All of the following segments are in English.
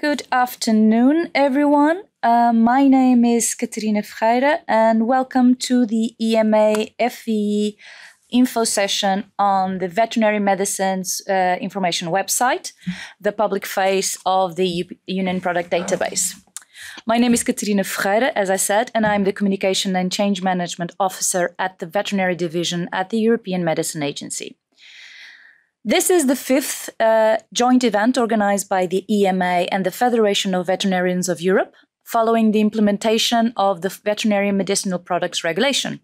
Good afternoon, everyone. Uh, my name is Catarina Ferreira, and welcome to the EMA FVE info session on the Veterinary Medicines uh, Information website, the public face of the U Union Product Database. My name is Catarina Ferreira, as I said, and I'm the Communication and Change Management Officer at the Veterinary Division at the European Medicine Agency. This is the fifth uh, joint event organized by the EMA and the Federation of Veterinarians of Europe following the implementation of the Veterinary Medicinal Products Regulation.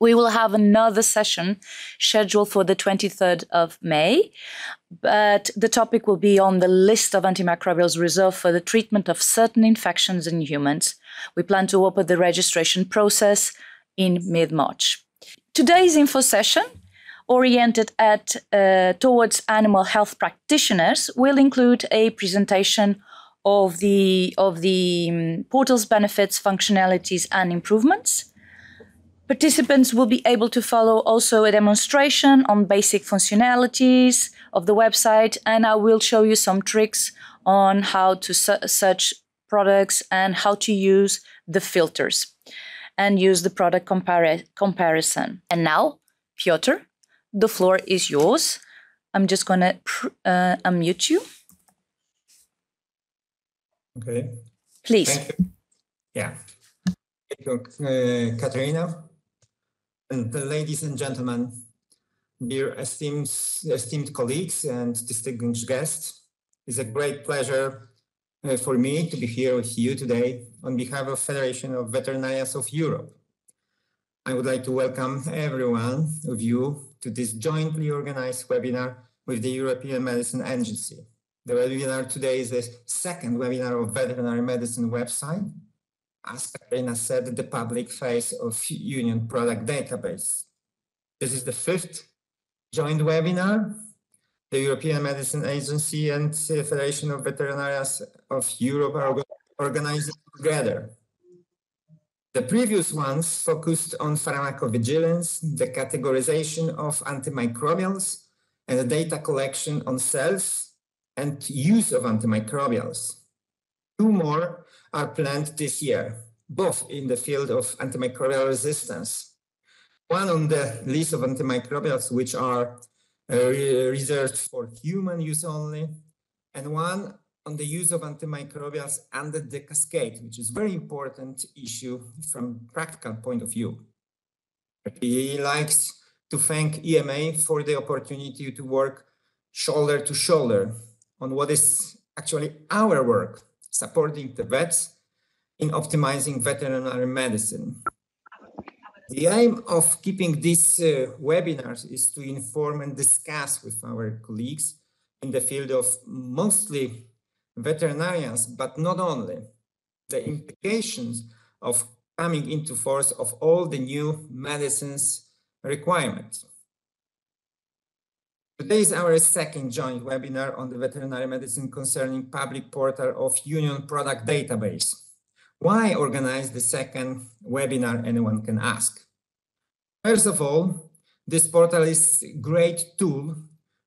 We will have another session scheduled for the 23rd of May, but the topic will be on the list of antimicrobials reserved for the treatment of certain infections in humans. We plan to open the registration process in mid March. Today's info session oriented at uh, towards animal health practitioners will include a presentation of the of the um, portal's benefits, functionalities, and improvements. Participants will be able to follow also a demonstration on basic functionalities of the website, and I will show you some tricks on how to search products and how to use the filters and use the product compar comparison. And now, Piotr, the floor is yours. I'm just going to uh, unmute you. Okay. Please. Thank you. Yeah. Thank you, uh, Catarina. And ladies and gentlemen, dear esteemed, esteemed colleagues and distinguished guests, it's a great pleasure uh, for me to be here with you today on behalf of Federation of Veterinarians of Europe. I would like to welcome everyone of you to this jointly organized webinar with the European Medicine Agency. The webinar today is the second webinar of veterinary medicine website as Karina said, the public face of Union Product Database. This is the fifth joint webinar. The European Medicine Agency and Federation of Veterinarians of Europe are organizing together. The previous ones focused on pharmacovigilance, the categorization of antimicrobials, and the data collection on cells and use of antimicrobials. Two more are planned this year, both in the field of antimicrobial resistance. One on the list of antimicrobials which are uh, reserved for human use only, and one on the use of antimicrobials under the cascade, which is very important issue from practical point of view. He likes to thank EMA for the opportunity to work shoulder to shoulder on what is actually our work supporting the vets in optimizing veterinary medicine. The aim of keeping these uh, webinars is to inform and discuss with our colleagues in the field of mostly veterinarians, but not only, the implications of coming into force of all the new medicines requirements. Today is our second joint webinar on the veterinary medicine concerning public portal of Union Product Database. Why organize the second webinar, anyone can ask. First of all, this portal is a great tool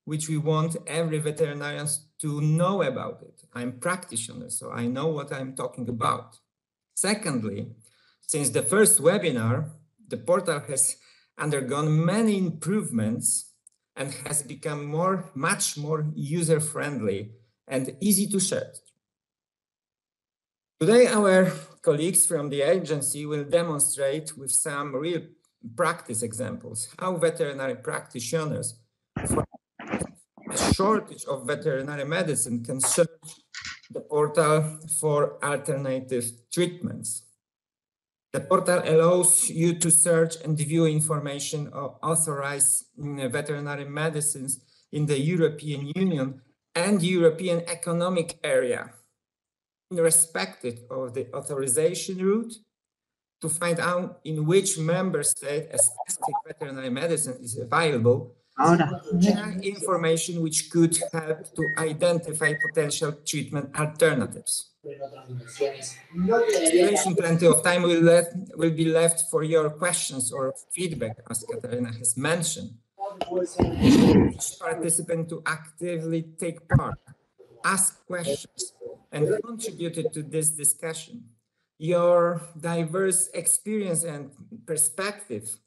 which we want every veterinarian to know about it. I'm practitioner, so I know what I'm talking about. Secondly, since the first webinar, the portal has undergone many improvements and has become more, much more user-friendly and easy to search. Today, our colleagues from the agency will demonstrate with some real practice examples how veterinary practitioners shortage of veterinary medicine can search the portal for alternative treatments. The portal allows you to search and view information of authorized mm, veterinary medicines in the European Union and European Economic Area, irrespective of the authorization route, to find out in which member state a specific veterinary medicine is available, information which could help to identify potential treatment alternatives. Plenty of time will, will be left for your questions or feedback, as Catarina has mentioned. Each participant to actively take part, ask questions, and contribute to this discussion. Your diverse experience and perspective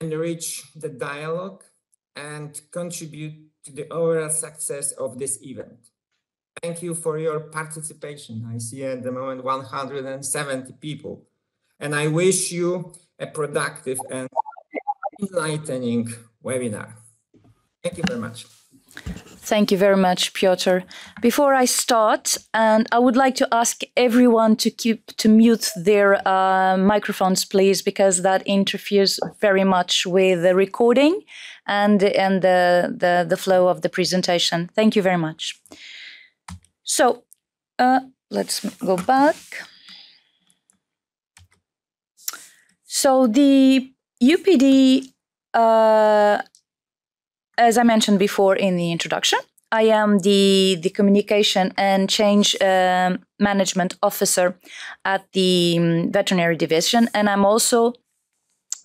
enrich the dialogue and contribute to the overall success of this event. Thank you for your participation. I see at the moment 170 people. And I wish you a productive and enlightening webinar. Thank you very much. Thank you very much, Piotr. Before I start, and I would like to ask everyone to keep to mute their uh, microphones, please, because that interferes very much with the recording and and the the, the flow of the presentation. Thank you very much. So, uh, let's go back. So the UPD uh, as I mentioned before in the introduction, I am the, the communication and change um, management officer at the um, veterinary division, and I'm also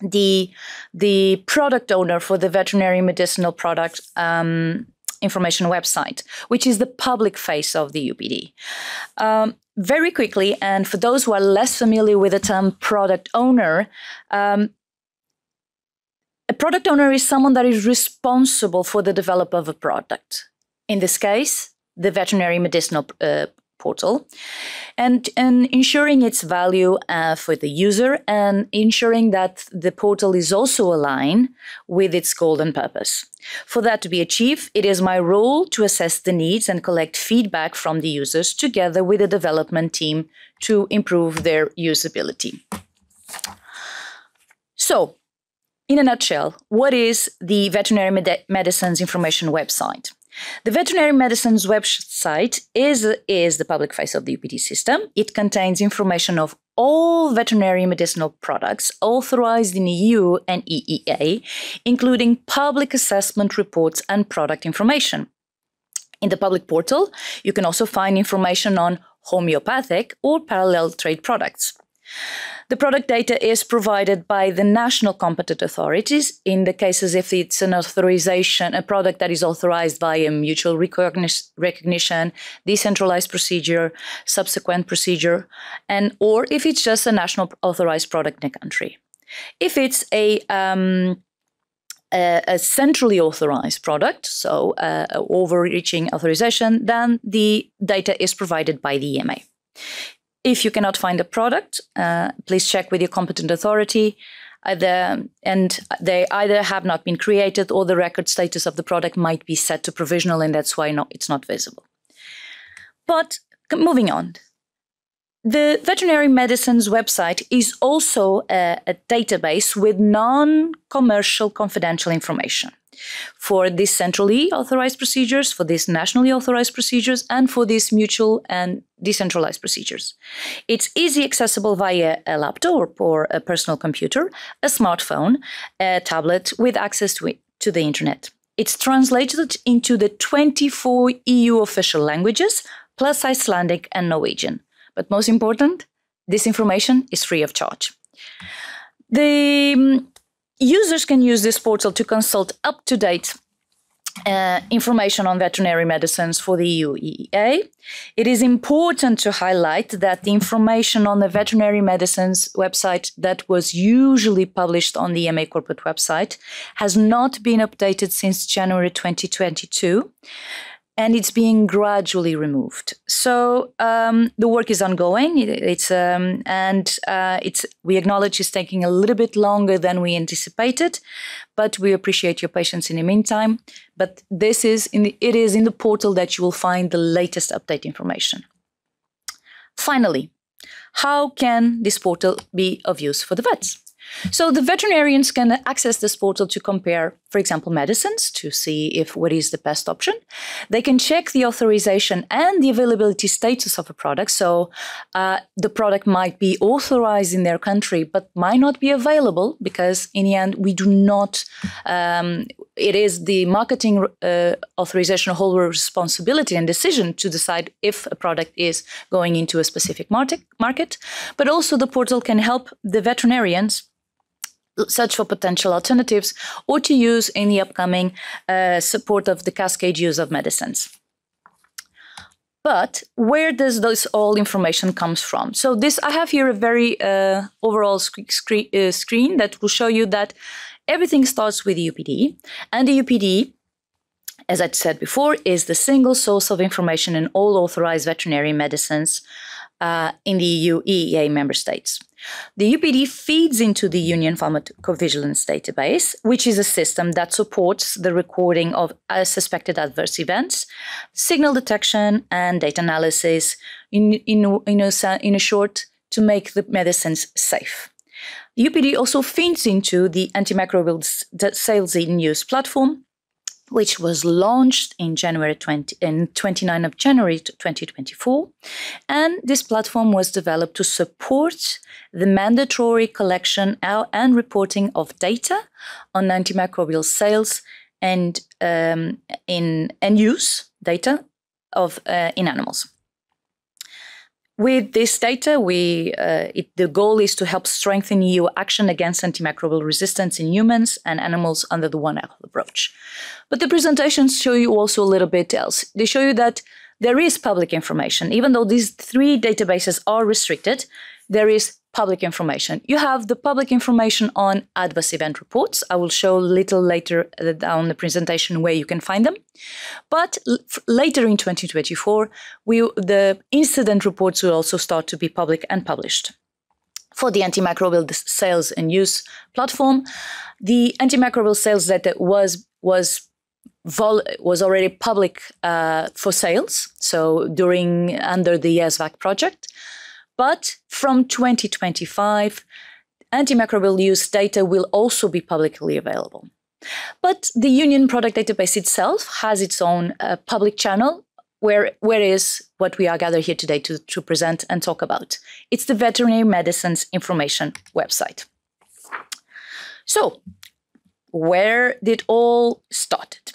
the the product owner for the veterinary medicinal product um, information website, which is the public face of the UPD. Um, very quickly, and for those who are less familiar with the term product owner, um, a product owner is someone that is responsible for the development of a product. In this case, the veterinary medicinal uh, portal, and, and ensuring its value uh, for the user and ensuring that the portal is also aligned with its goal and purpose. For that to be achieved, it is my role to assess the needs and collect feedback from the users together with the development team to improve their usability. So, in a nutshell, what is the Veterinary Med- Medicines Information website? The Veterinary Medicines website is, is the public face of the UPD system. It contains information of all veterinary medicinal products authorized in EU and EEA, including public assessment reports and product information. In the public portal, you can also find information on homeopathic or parallel trade products. The product data is provided by the national competent authorities in the cases if it's an authorization, a product that is authorized by a mutual recognition, decentralized procedure, subsequent procedure, and or if it's just a national authorized product in a country. If it's a um, a, a, centrally authorized product, so uh, overreaching authorization, then the data is provided by the EMA. If you cannot find a product, uh, please check with your competent authority. Either, and they either have not been created or the record status of the product might be set to provisional, and that's why not, it's not visible. But moving on, the veterinary medicines website is also a, a database with non commercial confidential information for these centrally authorized procedures, for these nationally authorized procedures, and for these mutual and decentralized procedures. It's easy accessible via a laptop or a personal computer, a smartphone, a tablet with access to, it, to the internet. It's translated into the 24 EU official languages, plus Icelandic and Norwegian. But most important, this information is free of charge. The Users can use this portal to consult up to date uh, information on veterinary medicines for the EU. It is important to highlight that the information on the veterinary medicines website that was usually published on the EMA corporate website has not been updated since January 2022 and it's being gradually removed. So um, the work is ongoing. It, it's um, and uh, it's we acknowledge it's taking a little bit longer than we anticipated, but we appreciate your patience in the meantime. But this is in the, it is in the portal that you will find the latest update information. Finally, how can this portal be of use for the vets? So the veterinarians can access this portal to compare, for example, medicines to see if what is the best option. They can check the authorization and the availability status of a product. So uh, the product might be authorized in their country, but might not be available because in the end we do not. Um, it is the marketing uh, authorization holder responsibility and decision to decide if a product is going into a specific market. But also the portal can help the veterinarians search for potential alternatives or to use in the upcoming uh, support of the cascade use of medicines. But where does this all information comes from? So this I have here a very uh, overall sc- screen, uh, screen that will show you that everything starts with UPD, and the UPD, as I said before, is the single source of information in all authorized veterinary medicines uh, in the EU EEA member states. The UPD feeds into the Union Pharmacovigilance Database, which is a system that supports the recording of uh, suspected adverse events, signal detection, and data analysis in, in, in, a, in a short to make the medicines safe. The UPD also feeds into the antimicrobial sales in use platform, which was launched in January 20, in 29 of January 2024. And this platform was developed to support the mandatory collection and reporting of data on antimicrobial sales and um, in and use data of uh, in animals. With this data, we, uh, it, the goal is to help strengthen EU action against antimicrobial resistance in humans and animals under the One Health approach. But the presentations show you also a little bit else. They show you that there is public information. Even though these three databases are restricted, there is public information. You have the public information on adverse event reports. I will show a little later uh, down the presentation where you can find them. But later in 2024, we, the incident reports will also start to be public and published. For the antimicrobial sales and use platform, the antimicrobial sales data was was was already public uh, for sales. So during under the ESVAC project, but from 2025, antimicrobial use data will also be publicly available. But the Union product database itself has its own uh, public channel where where is what we are gathered here today to, to present and talk about. It's the Veterinary Medicines Information website. So, where did all started?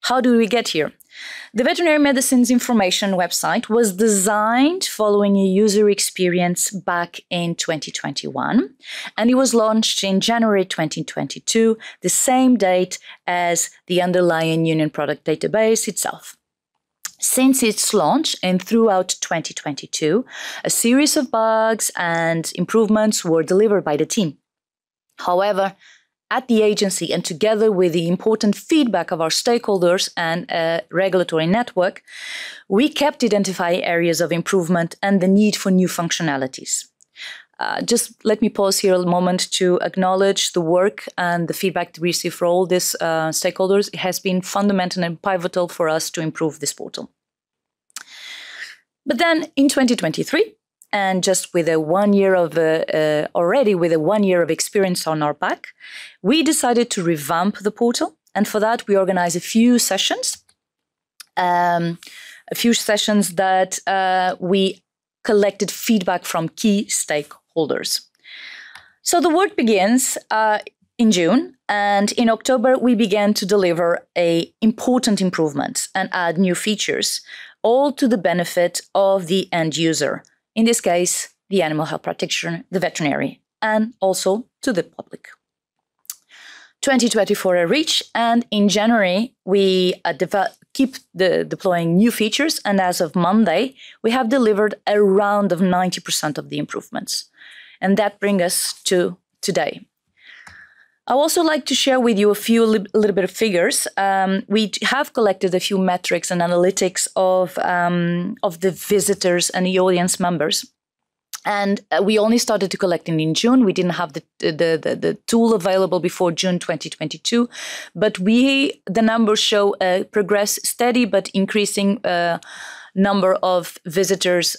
How do we get here? The Veterinary Medicines Information website was designed following a user experience back in 2021, and it was launched in January 2022, the same date as the underlying Union product database itself. Since its launch and throughout 2022, a series of bugs and improvements were delivered by the team. However, at the agency and together with the important feedback of our stakeholders and a regulatory network, we kept identifying areas of improvement and the need for new functionalities. Uh, just let me pause here a moment to acknowledge the work and the feedback we receive for all these uh, stakeholders. It has been fundamental and pivotal for us to improve this portal. But then in 2023, and just with a one year of uh, uh, already with a one year of experience on our back, we decided to revamp the portal. And for that, we organized a few sessions, um, a few sessions that uh, we collected feedback from key stakeholders. So the work begins uh, in June, and in October we began to deliver a important improvements and add new features, all to the benefit of the end user in this case, the animal health practitioner, the veterinary, and also to the public. 2024 reach, and in January, we uh, keep the, deploying new features, and as of Monday, we have delivered around of 90% of the improvements. And that brings us to today. I also like to share with you a few li- little bit of figures. Um, we have collected a few metrics and analytics of um, of the visitors and the audience members, and uh, we only started to collect in June. We didn't have the, the the, the tool available before June 2022, but we the numbers show a progress steady but increasing uh, number of visitors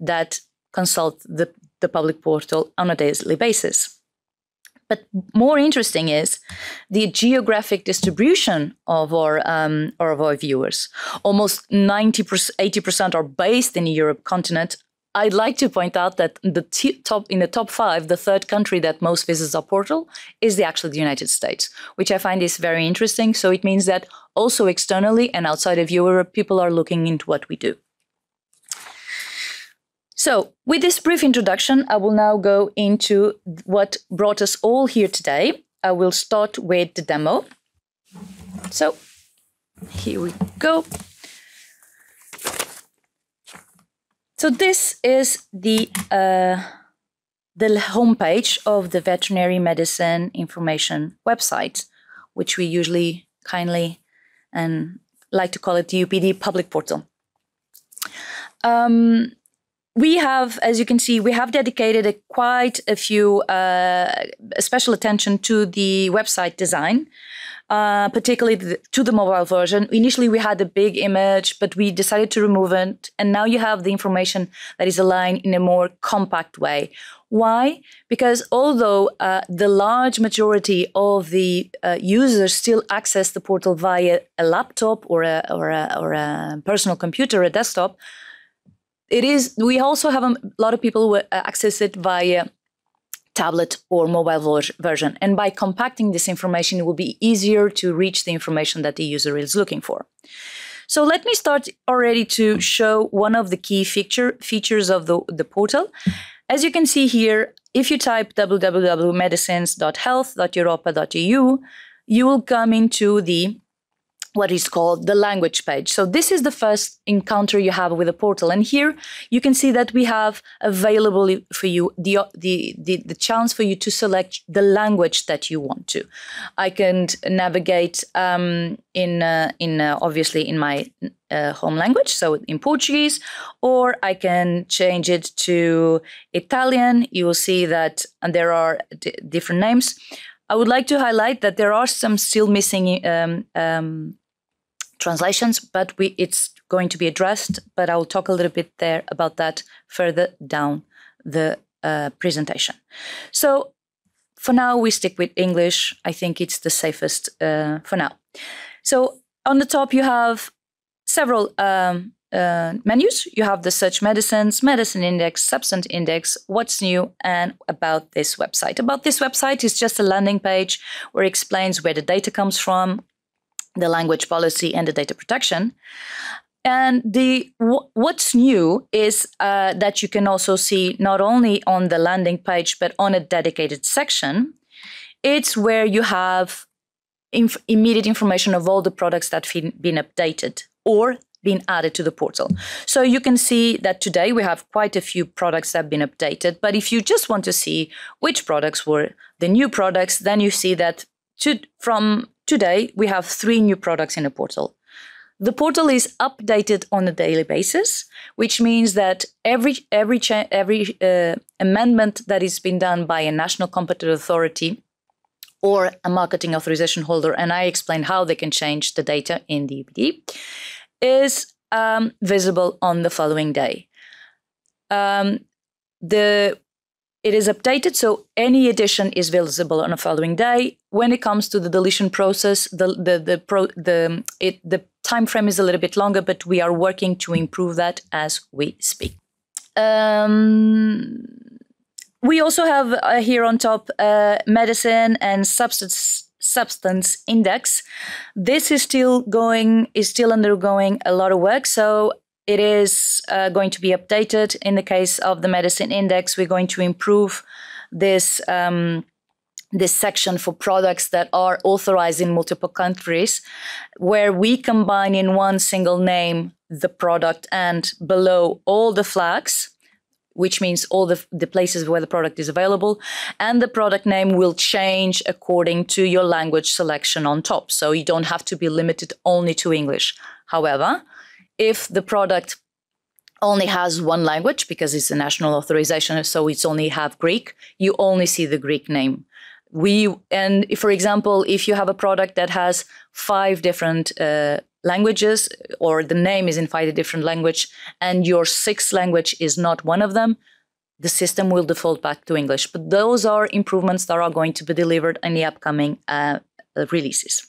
that consult the the public portal on a daily basis. But more interesting is the geographic distribution of our um, of our viewers. Almost 90%, 80% are based in the Europe continent. I'd like to point out that the top in the top five, the third country that most visits our portal is the actually the United States, which I find is very interesting. So it means that also externally and outside of Europe, people are looking into what we do. So, with this brief introduction, I will now go into what brought us all here today. I will start with the demo. So, here we go. So this is the uh, the homepage of the veterinary medicine information website, which we usually kindly and like to call it the UPD public portal. Um, we have, as you can see, we have dedicated a, quite a few uh, special attention to the website design, uh, particularly the, to the mobile version. Initially, we had a big image, but we decided to remove it, and now you have the information that is aligned in a more compact way. Why? Because although uh, the large majority of the uh, users still access the portal via a laptop or a, or a, or a personal computer, a desktop, it is. We also have a lot of people who uh, access it via tablet or mobile version. And by compacting this information, it will be easier to reach the information that the user is looking for. So let me start already to show one of the key feature features of the, the portal. As you can see here, if you type www.medicines.health.europa.eu, you will come into the what is called the language page. So this is the first encounter you have with the portal. And here you can see that we have available for you the, the, the, the chance for you to select the language that you want to. I can navigate um, in, uh, in uh, obviously in my uh, home language, so in Portuguese, or I can change it to Italian. You will see that and there are different names. I would like to highlight that there are some still missing um, um, translations, but we, it's going to be addressed. But I will talk a little bit there about that further down the uh, presentation. So for now, we stick with English. I think it's the safest uh, for now. So on the top, you have several um, uh, menus. You have the search medicines, medicine index, substance index, what's new, and about this website. About this website is just a landing page where it explains where the data comes from, the language policy and the data protection. And the what's new is uh, that you can also see not only on the landing page but on a dedicated section. It's where you have inf immediate information of all the products that have been updated or been added to the portal. So you can see that today we have quite a few products that have been updated. But if you just want to see which products were the new products, then you see that to, from Today, we have three new products in the portal. The portal is updated on a daily basis, which means that every every every uh, amendment that is being done by a national competent authority or a marketing authorization holder, and I explain how they can change the data in the UPD, is um, visible on the following day. Um, the it is updated, so any addition is visible on the following day. When it comes to the deletion process, the the the pro, the it the time frame is a little bit longer, but we are working to improve that as we speak. Um, we also have uh, here on top uh, medicine and substance substance index. This is still going is still undergoing a lot of work. So it is uh, going to be updated. In the case of the medicine index, we're going to improve this um, this section for products that are authorized in multiple countries, where we combine in one single name the product and below all the flags which means all the, the places where the product is available. And the product name will change according to your language selection on top. So you don't have to be limited only to English. However, if the product only has one language because it's a national authorization, so it's only have Greek, you only see the Greek name. We and for example, if you have a product that has five different uh, languages, or the name is in five different language, and your sixth language is not one of them, the system will default back to English. But those are improvements that are going to be delivered in the upcoming uh, releases.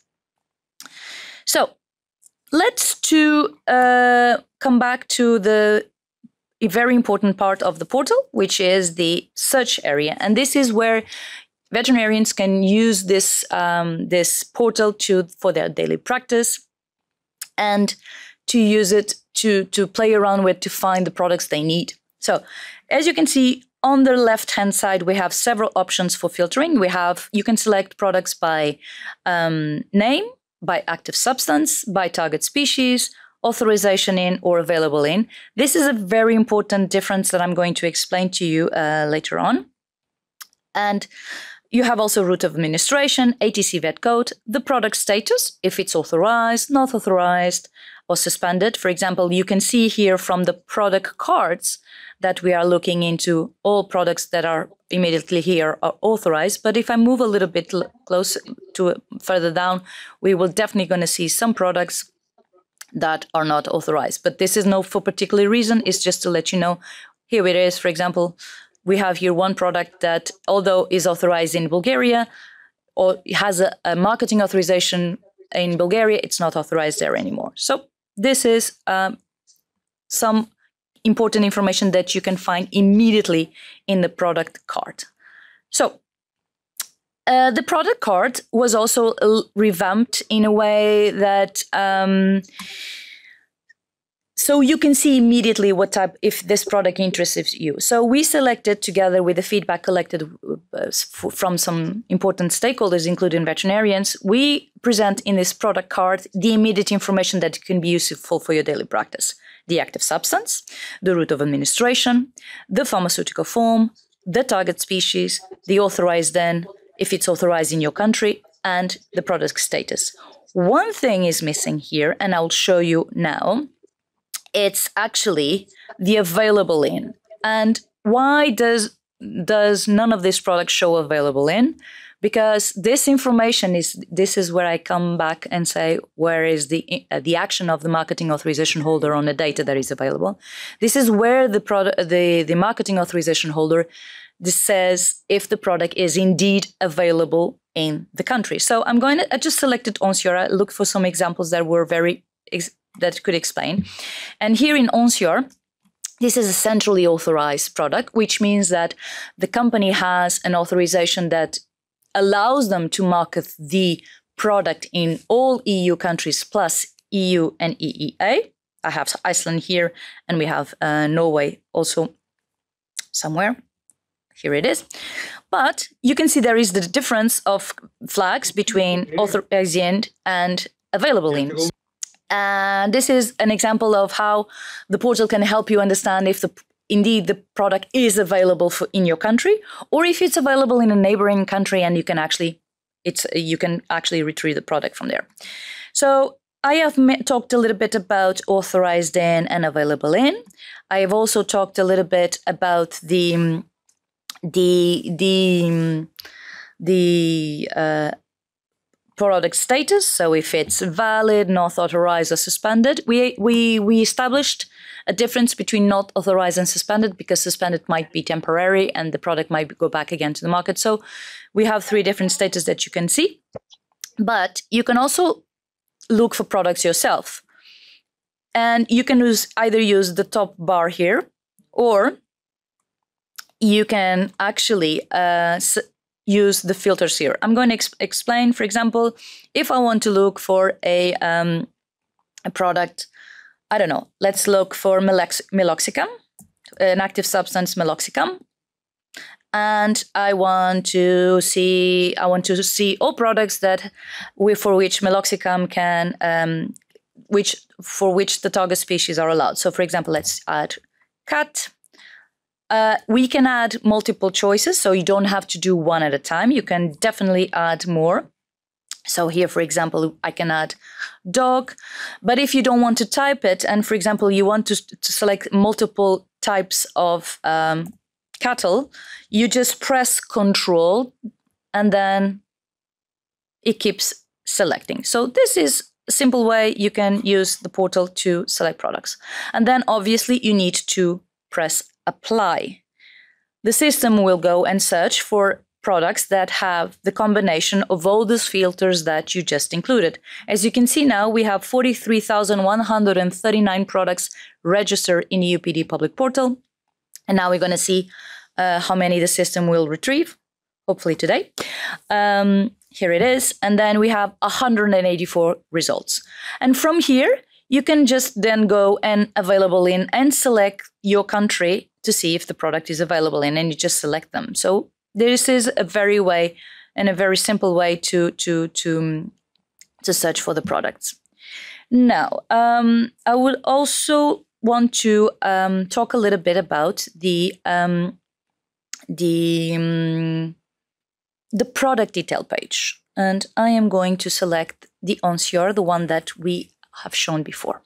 So let's to uh, come back to the very important part of the portal, which is the search area, and this is where veterinarians can use this um, this portal to for their daily practice and to use it to to play around with to find the products they need. So, as you can see on the left hand side, we have several options for filtering. We have you can select products by um, name by active substance, by target species, authorization in or available in. This is a very important difference that I'm going to explain to you uh, later on. And you have also route of administration, ATC vet code, the product status, if it's authorized, not authorized, or suspended. For example, you can see here from the product cards that we are looking into all products that are immediately here are authorized. But if I move a little bit close to further down, we will definitely going to see some products that are not authorized. But this is no for particular reason. It's just to let you know. Here it is, for example, we have here one product that, although is authorized in Bulgaria or has a, a marketing authorization in Bulgaria, it's not authorized there anymore. So this is um, some important information that you can find immediately in the product card. So uh, the product card was also revamped in a way that um, so you can see immediately what type if this product interests you so we selected together with the feedback collected uh, from some important stakeholders including veterinarians we present in this product card the immediate information that can be useful for your daily practice the active substance the route of administration the pharmaceutical form the target species the authorized then if it's authorized in your country and the product status one thing is missing here and i'll show you now it's actually the available in. And why does does none of this product show available in? Because this information is this is where I come back and say where is the uh, the action of the marketing authorization holder on the data that is available. This is where the product the the marketing authorization holder this says if the product is indeed available in the country. So I'm going to I just selected Onsiora, look for some examples that were very that could explain. And here in Onsior, this is a centrally authorized product, which means that the company has an authorization that allows them to market the product in all EU countries plus EU and EEA. I have Iceland here, and we have uh, Norway also somewhere. Here it is. But you can see there is the difference of flags between authorized and available in. And this is an example of how the portal can help you understand if the indeed the product is available for in your country or if it's available in a neighboring country and you can actually it's you can actually retrieve the product from there. So I have talked a little bit about authorized in and available in. I have also talked a little bit about the the the the uh, product status. So if it's valid, not authorized, or suspended, we we we established a difference between not authorized and suspended because suspended might be temporary and the product might go back again to the market. So we have three different status that you can see. But you can also look for products yourself. And you can use either use the top bar here or you can actually uh, use the filters here. I'm going to ex explain, for example, if I want to look for a, um, a product, I don't know, let's look for melox meloxicam, an active substance meloxicam. And I want to see, I want to see all products that we, for which meloxicam can, um, which for which the target species are allowed. So, for example, let's add cat, uh, we can add multiple choices, so you don't have to do one at a time. You can definitely add more. So here, for example, I can add dog. But if you don't want to type it, and for example, you want to, to select multiple types of um, cattle, you just press Control, and then it keeps selecting. So this is a simple way you can use the portal to select products. And then obviously you need to press apply. The system will go and search for products that have the combination of all those filters that you just included. As you can see now, we have 43,139 products registered in the EUPD public portal. And now we're going to see uh, how many the system will retrieve, hopefully today. Um, here it is. And then we have 184 results. And from here, you can just then go and available in and select your country to see if the product is available in and you just select them. So this is a very way and a very simple way to to to to search for the products. Now, um, I would also want to um, talk a little bit about the um, the um, the product detail page, and I am going to select the ONSIOR, the one that we have shown before.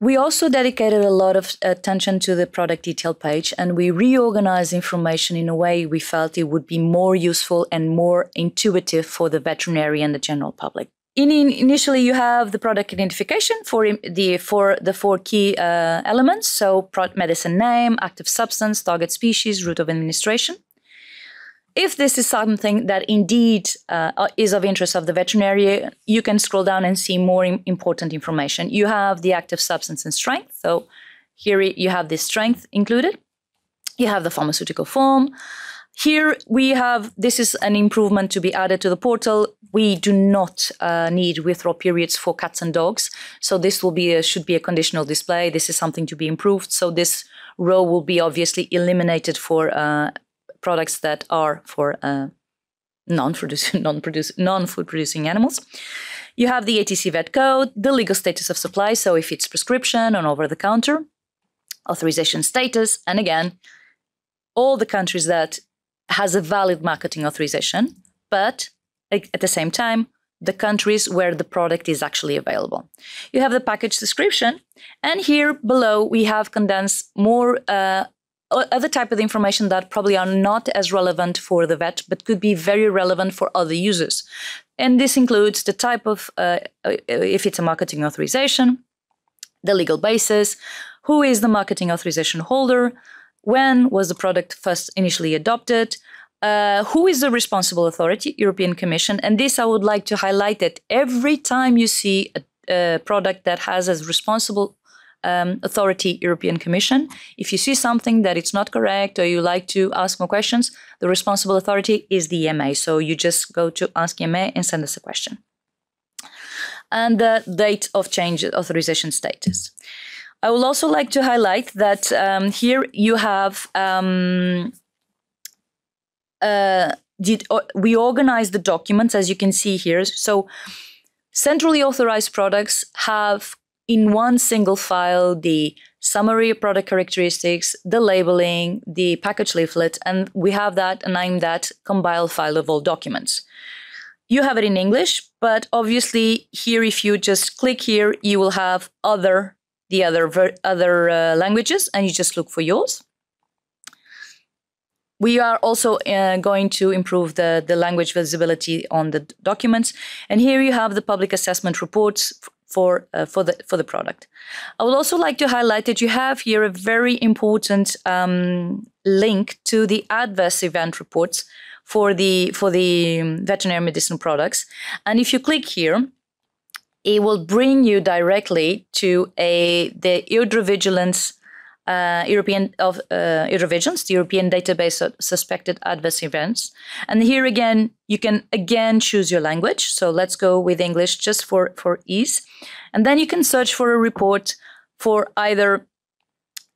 We also dedicated a lot of attention to the product detail page and we reorganized information in a way we felt it would be more useful and more intuitive for the veterinary and the general public. In, in, initially, you have the product identification for the for the four key uh, elements. So, product medicine name, active substance, target species, route of administration if this is something that indeed uh, uh, is of interest of the veterinarian, you can scroll down and see more important information. You have the active substance and strength. So here you have the strength included. You have the pharmaceutical form. Here we have, this is an improvement to be added to the portal. We do not uh, need withdrawal periods for cats and dogs. So this will be a, should be a conditional display. This is something to be improved. So this row will be obviously eliminated for uh, products that are for uh, non-producing, non-produce, non-food producing animals. You have the ATC vet code, the legal status of supply, so if it's prescription or over the counter, authorization status, and again, all the countries that has a valid marketing authorization, but at the same time, the countries where the product is actually available. You have the package description, and here below we have condensed more uh, other type of information that probably are not as relevant for the vet, but could be very relevant for other users. And this includes the type of, uh, uh, if it's a marketing authorization, the legal basis, who is the marketing authorization holder, when was the product first initially adopted, uh, who is the responsible authority, European Commission. And this I would like to highlight that every time you see a, a product that has as responsible um, authority, European Commission. If you see something that it's not correct or you like to ask more questions, the responsible authority is the EMA. So you just go to Ask EMA and send us a question. And the date of change authorization status. I would also like to highlight that um, here you have um, uh, did, we organize the documents as you can see here. So centrally authorized products have in one single file the summary of product characteristics, the labeling, the package leaflet, and we have that and I'm that compile file of all documents. You have it in English, but obviously here, if you just click here, you will have other the other other uh, languages, and you just look for yours. We are also uh, going to improve the, the language visibility on the documents. And here you have the public assessment reports for uh, for the for the product. I would also like to highlight that you have here a very important um, link to the adverse event reports for the for the um, veterinary medicine products, and if you click here, it will bring you directly to a the EudraVigilance uh, European of uh, Eurovigilance, the European database of suspected adverse events. And here again, you can again choose your language. So let's go with English just for, for ease. And then you can search for a report for either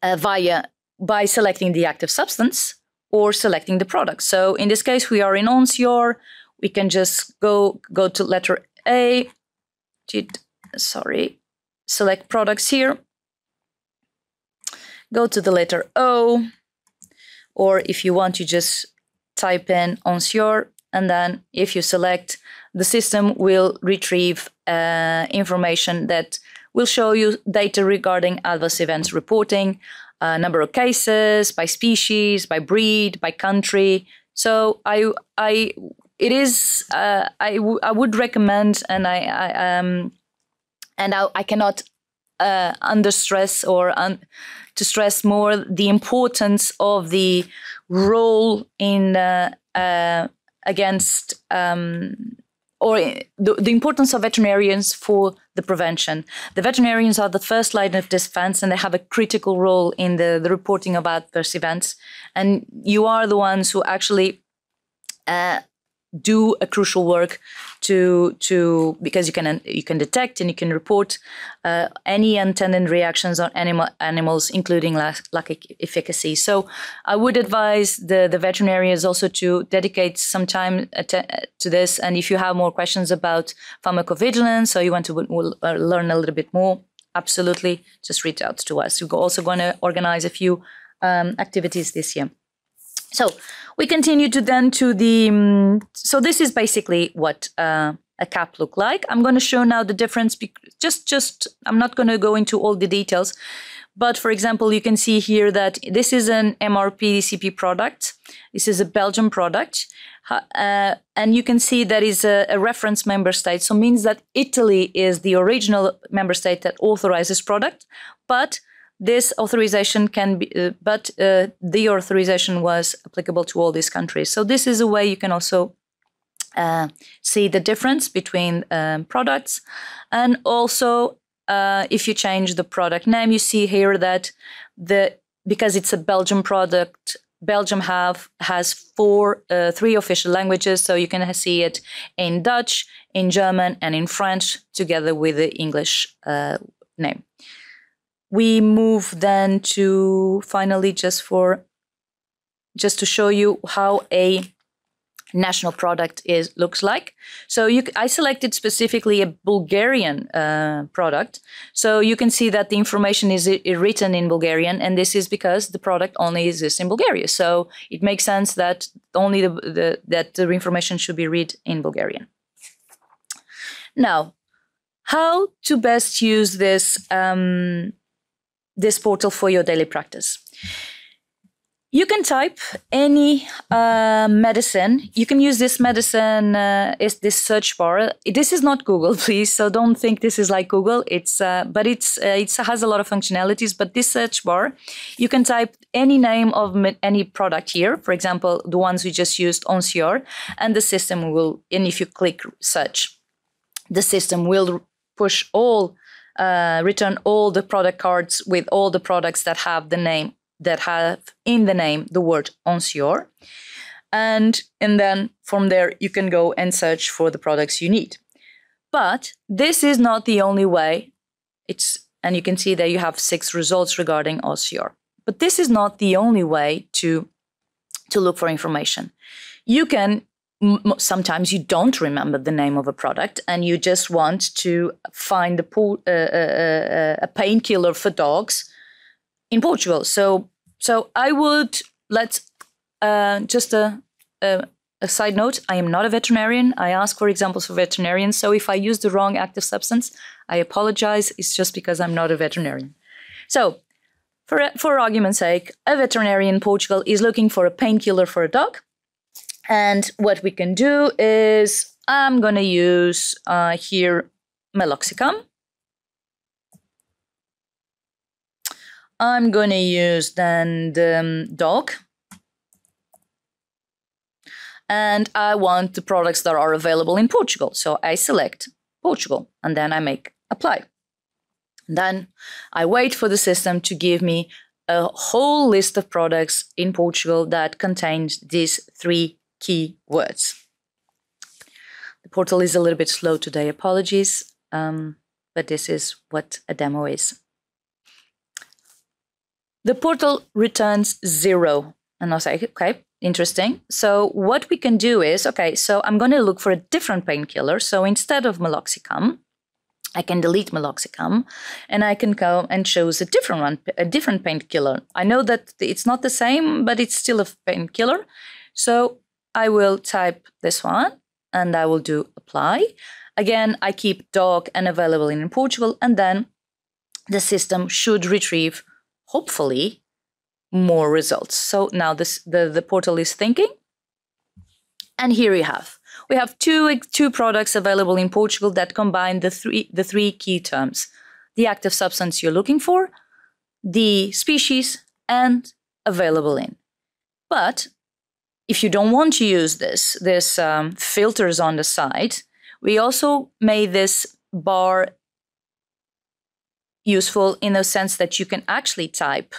uh, via by selecting the active substance or selecting the product. So in this case, we are in ONSIOR. We can just go go to letter A. Sorry, select products here go to the letter O, or if you want, you just type in ONSIOR, and then if you select, the system will retrieve uh, information that will show you data regarding adverse events reporting, uh, number of cases, by species, by breed, by country. So I, I, it is, uh, I, I would recommend, and I, I um, and I, I cannot uh, under stress or un- to stress more the importance of the role in uh, uh, against um, or the, the, importance of veterinarians for the prevention. The veterinarians are the first line of defense and they have a critical role in the, the reporting of adverse events. And you are the ones who actually uh, do a crucial work to to because you can you can detect and you can report uh, any unintended reactions on animal animals, including lack, lack efficacy. So I would advise the the veterinarians also to dedicate some time to this. And if you have more questions about pharmacovigilance or you want to uh, learn a little bit more, absolutely just reach out to us. We're also going to organize a few um, activities this year. So we continue to then to the, um, so this is basically what uh, a cap look like. I'm going to show now the difference, just, just, I'm not going to go into all the details, but for example, you can see here that this is an MRP-DCP product. This is a Belgian product. Uh, and you can see that is a, a, reference member state. So means that Italy is the original member state that authorizes product, but this authorization can be, uh, but uh, the authorization was applicable to all these countries. So this is a way you can also uh, see the difference between um, products. And also, uh, if you change the product name, you see here that the because it's a Belgian product, Belgium have has four, uh, three official languages, so you can see it in Dutch, in German, and in French, together with the English uh, name we move then to finally just for just to show you how a national product is looks like. So you, I selected specifically a Bulgarian uh, product. So you can see that the information is written in Bulgarian, and this is because the product only exists in Bulgaria. So it makes sense that only the, the that the information should be read in Bulgarian. Now, how to best use this um, this portal for your daily practice. You can type any uh, medicine. You can use this medicine, uh, is this search bar. This is not Google, please. So don't think this is like Google. It's, uh, but it's, uh, it has a lot of functionalities. But this search bar, you can type any name of any product here. For example, the ones we just used, Onsior, and the system will. And if you click search, the system will push all uh, return all the product cards with all the products that have the name that have in the name the word Onsior. And, and then from there, you can go and search for the products you need. But this is not the only way. It's, and you can see that you have six results regarding Onsior. But this is not the only way to, to look for information. You can sometimes you don't remember the name of a product and you just want to find a, uh, a painkiller for dogs in Portugal. So, so I would let's uh, just a, a, a side note. I am not a veterinarian. I ask for examples for veterinarians. So if I use the wrong active substance, I apologize. It's just because I'm not a veterinarian. So, for for argument's sake, a veterinarian in Portugal is looking for a painkiller for a dog and what we can do is I'm going to use uh, here meloxicam. I'm going to use then the um, dog. And I want the products that are available in Portugal. So I select Portugal and then I make apply. And Then I wait for the system to give me a whole list of products in Portugal that contains these three key words. The portal is a little bit slow today, apologies, um, but this is what a demo is. The portal returns zero. And I'll say, okay, interesting. So what we can do is, okay, so I'm going to look for a different painkiller. So instead of meloxicam, I can delete meloxicam and I can go and choose a different one, a different painkiller. I know that it's not the same, but it's still a painkiller. So I will type this one and I will do apply. Again, I keep dog and available in Portugal, and then the system should retrieve, hopefully, more results. So now this the, the portal is thinking. And here we have. We have two, two products available in Portugal that combine the three, the three key terms. The active substance you're looking for, the species, and available in. But if you don't want to use this, this um, filters on the side, we also made this bar useful in the sense that you can actually type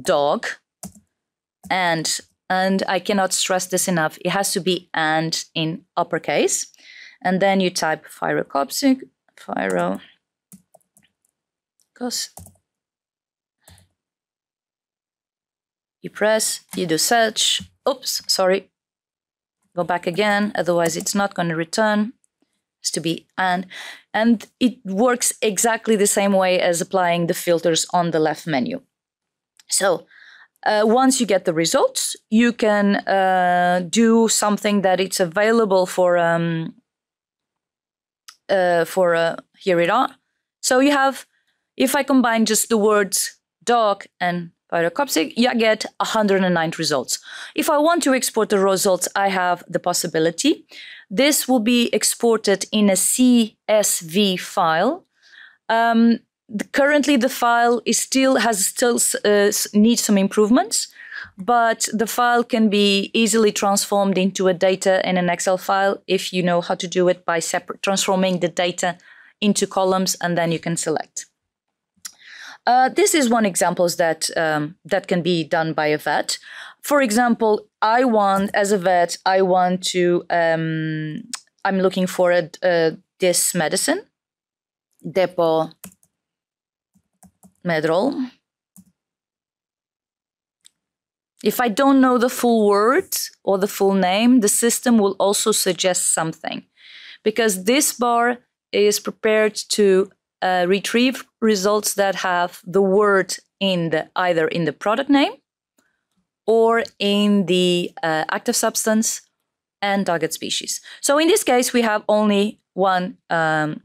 dog and and I cannot stress this enough. It has to be and in uppercase. And then you type firocoxib, thyro, cos. You press, you do search. Oops, sorry. Go back again, otherwise it's not going to return. It's to be and. And it works exactly the same way as applying the filters on the left menu. So uh, once you get the results, you can uh, do something that it's available for um, uh, for uh, here it are. So you have, if I combine just the words dog and You get 109 results. If I want to export the results, I have the possibility. This will be exported in a CSV file. Um, the, currently, the file is still has still uh, needs some improvements, but the file can be easily transformed into a data in an Excel file if you know how to do it by transforming the data into columns, and then you can select. Uh, this is one example that um, that can be done by a vet. For example, I want as a vet, I want to. Um, I'm looking for a, uh, this medicine, Depo Medrol. If I don't know the full word or the full name, the system will also suggest something, because this bar is prepared to uh, retrieve results that have the word in the either in the product name or in the uh, active substance and target species. So in this case, we have only one um,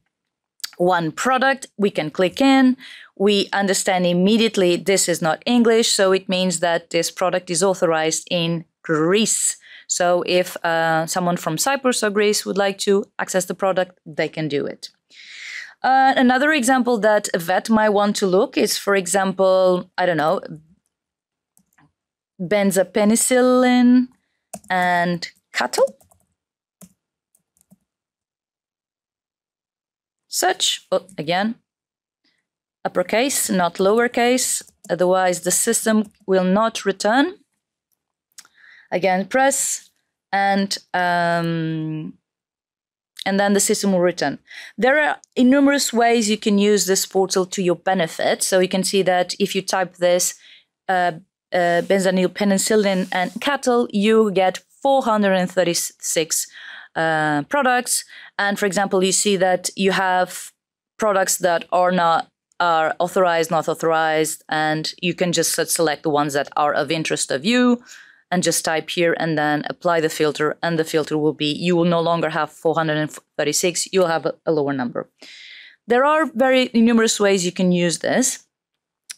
one product. We can click in. We understand immediately this is not English, so it means that this product is authorized in Greece. So if uh, someone from Cyprus or Greece would like to access the product, they can do it. Uh, another example that a vet might want to look is, for example, I don't know, benzylpenicillin and cattle. Search, oh, again, uppercase, not lowercase, otherwise the system will not return. Again, press and um, and then the system will return. There are numerous ways you can use this portal to your benefit. So you can see that if you type this uh, uh, penicillin and cattle, you get 436 uh, products. And for example, you see that you have products that are not are authorized, not authorized, and you can just select the ones that are of interest of you and just type here and then apply the filter and the filter will be you will no longer have 436 you'll have a, a lower number. There are very numerous ways you can use this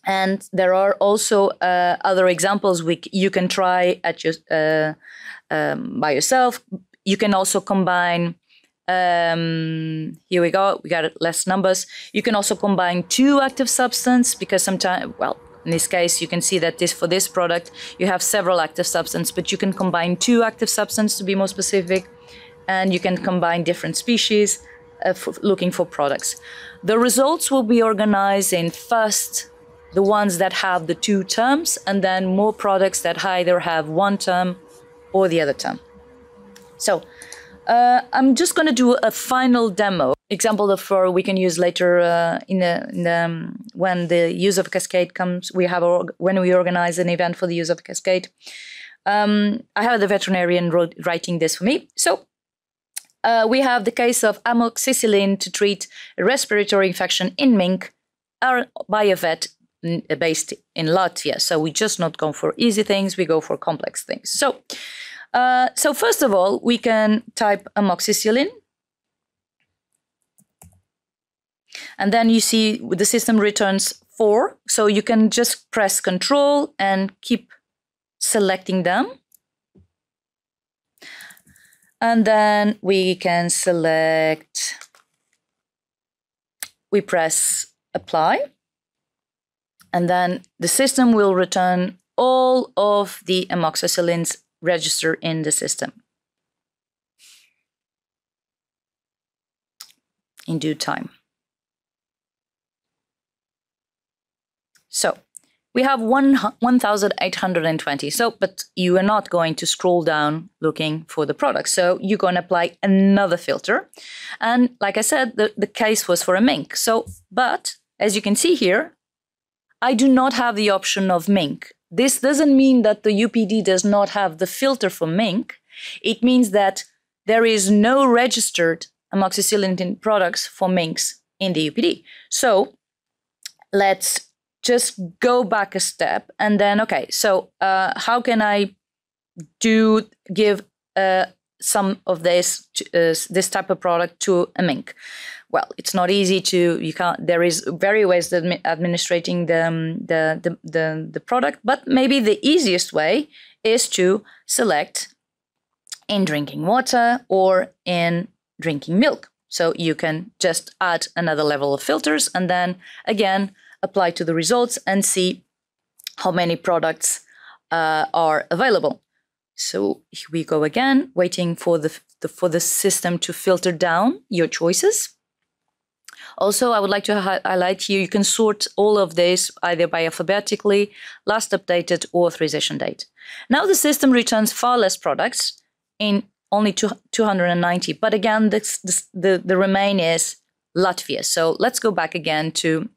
and there are also uh, other examples we, you can try at your, uh, um, by yourself. You can also combine um, here we go we got less numbers. You can also combine two active substance because sometimes well in this case, you can see that this for this product, you have several active substances, but you can combine two active substances to be more specific, and you can combine different species uh, for looking for products. The results will be organized in first the ones that have the two terms, and then more products that either have one term or the other term. So uh, I'm just going to do a final demo example of uh, we can use later uh, in the, in the um, when the use of cascade comes. We have when we organize an event for the use of cascade. Um, I have the veterinarian wrote, writing this for me. So uh, we have the case of amoxicillin to treat respiratory infection in mink by a vet based in Latvia. So we just not go for easy things, we go for complex things. So, uh, so first of all, we can type amoxicillin And then you see the system returns four. So you can just press control and keep selecting them. And then we can select, we press apply. And then the system will return all of the amoxicillins registered in the system. in due time. So we have 1,820. So, but you are not going to scroll down looking for the product. So you're going to apply another filter. And like I said, the, the case was for a mink. So, but as you can see here, I do not have the option of mink. This doesn't mean that the UPD does not have the filter for mink. It means that there is no registered amoxicillin products for minks in the UPD. So let's just go back a step and then okay so uh, how can i do give uh, some of this uh, this type of product to a mink? Well it's not easy to you can't there is very ways of administrating the, um, the, the the the product but maybe the easiest way is to select in drinking water or in drinking milk. So you can just add another level of filters and then again apply to the results and see how many products uh, are available. So here we go again, waiting for the, the, for the system to filter down your choices. Also, I would like to hi highlight here, you can sort all of this either by alphabetically, last updated or authorization date. Now the system returns far less products in only two, 290, but again, this, this, the, the remain is Latvia. So let's go back again to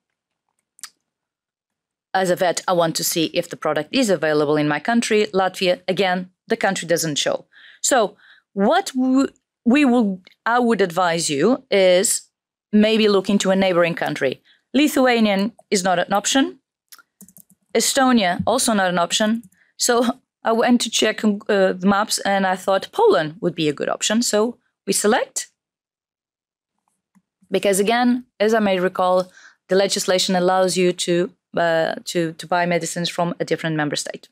as a vet, I want to see if the product is available in my country. Latvia, again, the country doesn't show. So, what we would, I would advise you is maybe look into a neighboring country. Lithuanian is not an option. Estonia also not an option. So I went to check uh, the maps and I thought Poland would be a good option. So we select because again, as I may recall, the legislation allows you to uh, to, to buy medicines from a different member state.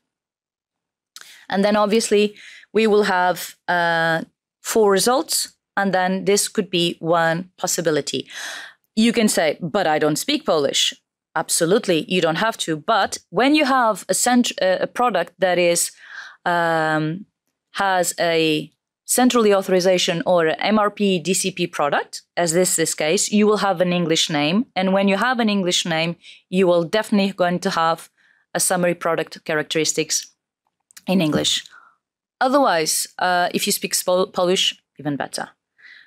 And then obviously we will have uh, four results, and then this could be one possibility. You can say, but I don't speak Polish. Absolutely, you don't have to. But when you have a, cent- a product that is um, has a centrally authorization or MRP DCP product, as this this case, you will have an English name. And when you have an English name, you will definitely going to have a summary product characteristics in English. Otherwise, uh, if you speak Polish, even better.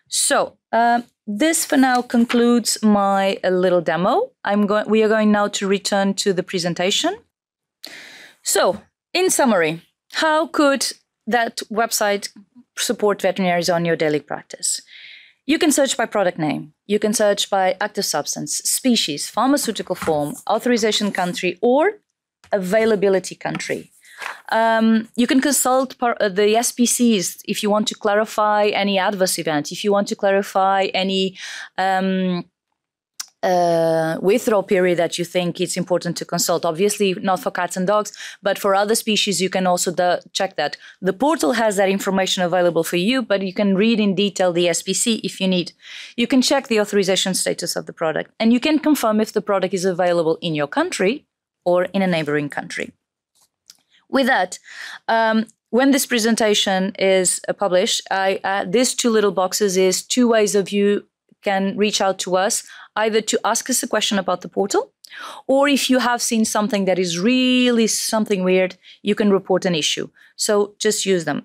So uh, this for now concludes my uh, little demo. I'm going. We are going now to return to the presentation. So, in summary, how could that website support veterinaries on your daily practice. You can search by product name. You can search by active substance, species, pharmaceutical form, authorization country, or availability country. Um, you can consult par- uh, the SPCs if you want to clarify any adverse event, if you want to clarify any um, uh, withdrawal period that you think it's important to consult. Obviously, not for cats and dogs, but for other species, you can also check that. The portal has that information available for you, but you can read in detail the SPC if you need. You can check the authorization status of the product, and you can confirm if the product is available in your country or in a neighboring country. With that, um, when this presentation is uh, published, I, uh, these two little boxes is two ways of you can reach out to us either to ask us a question about the portal or if you have seen something that is really something weird, you can report an issue. So just use them.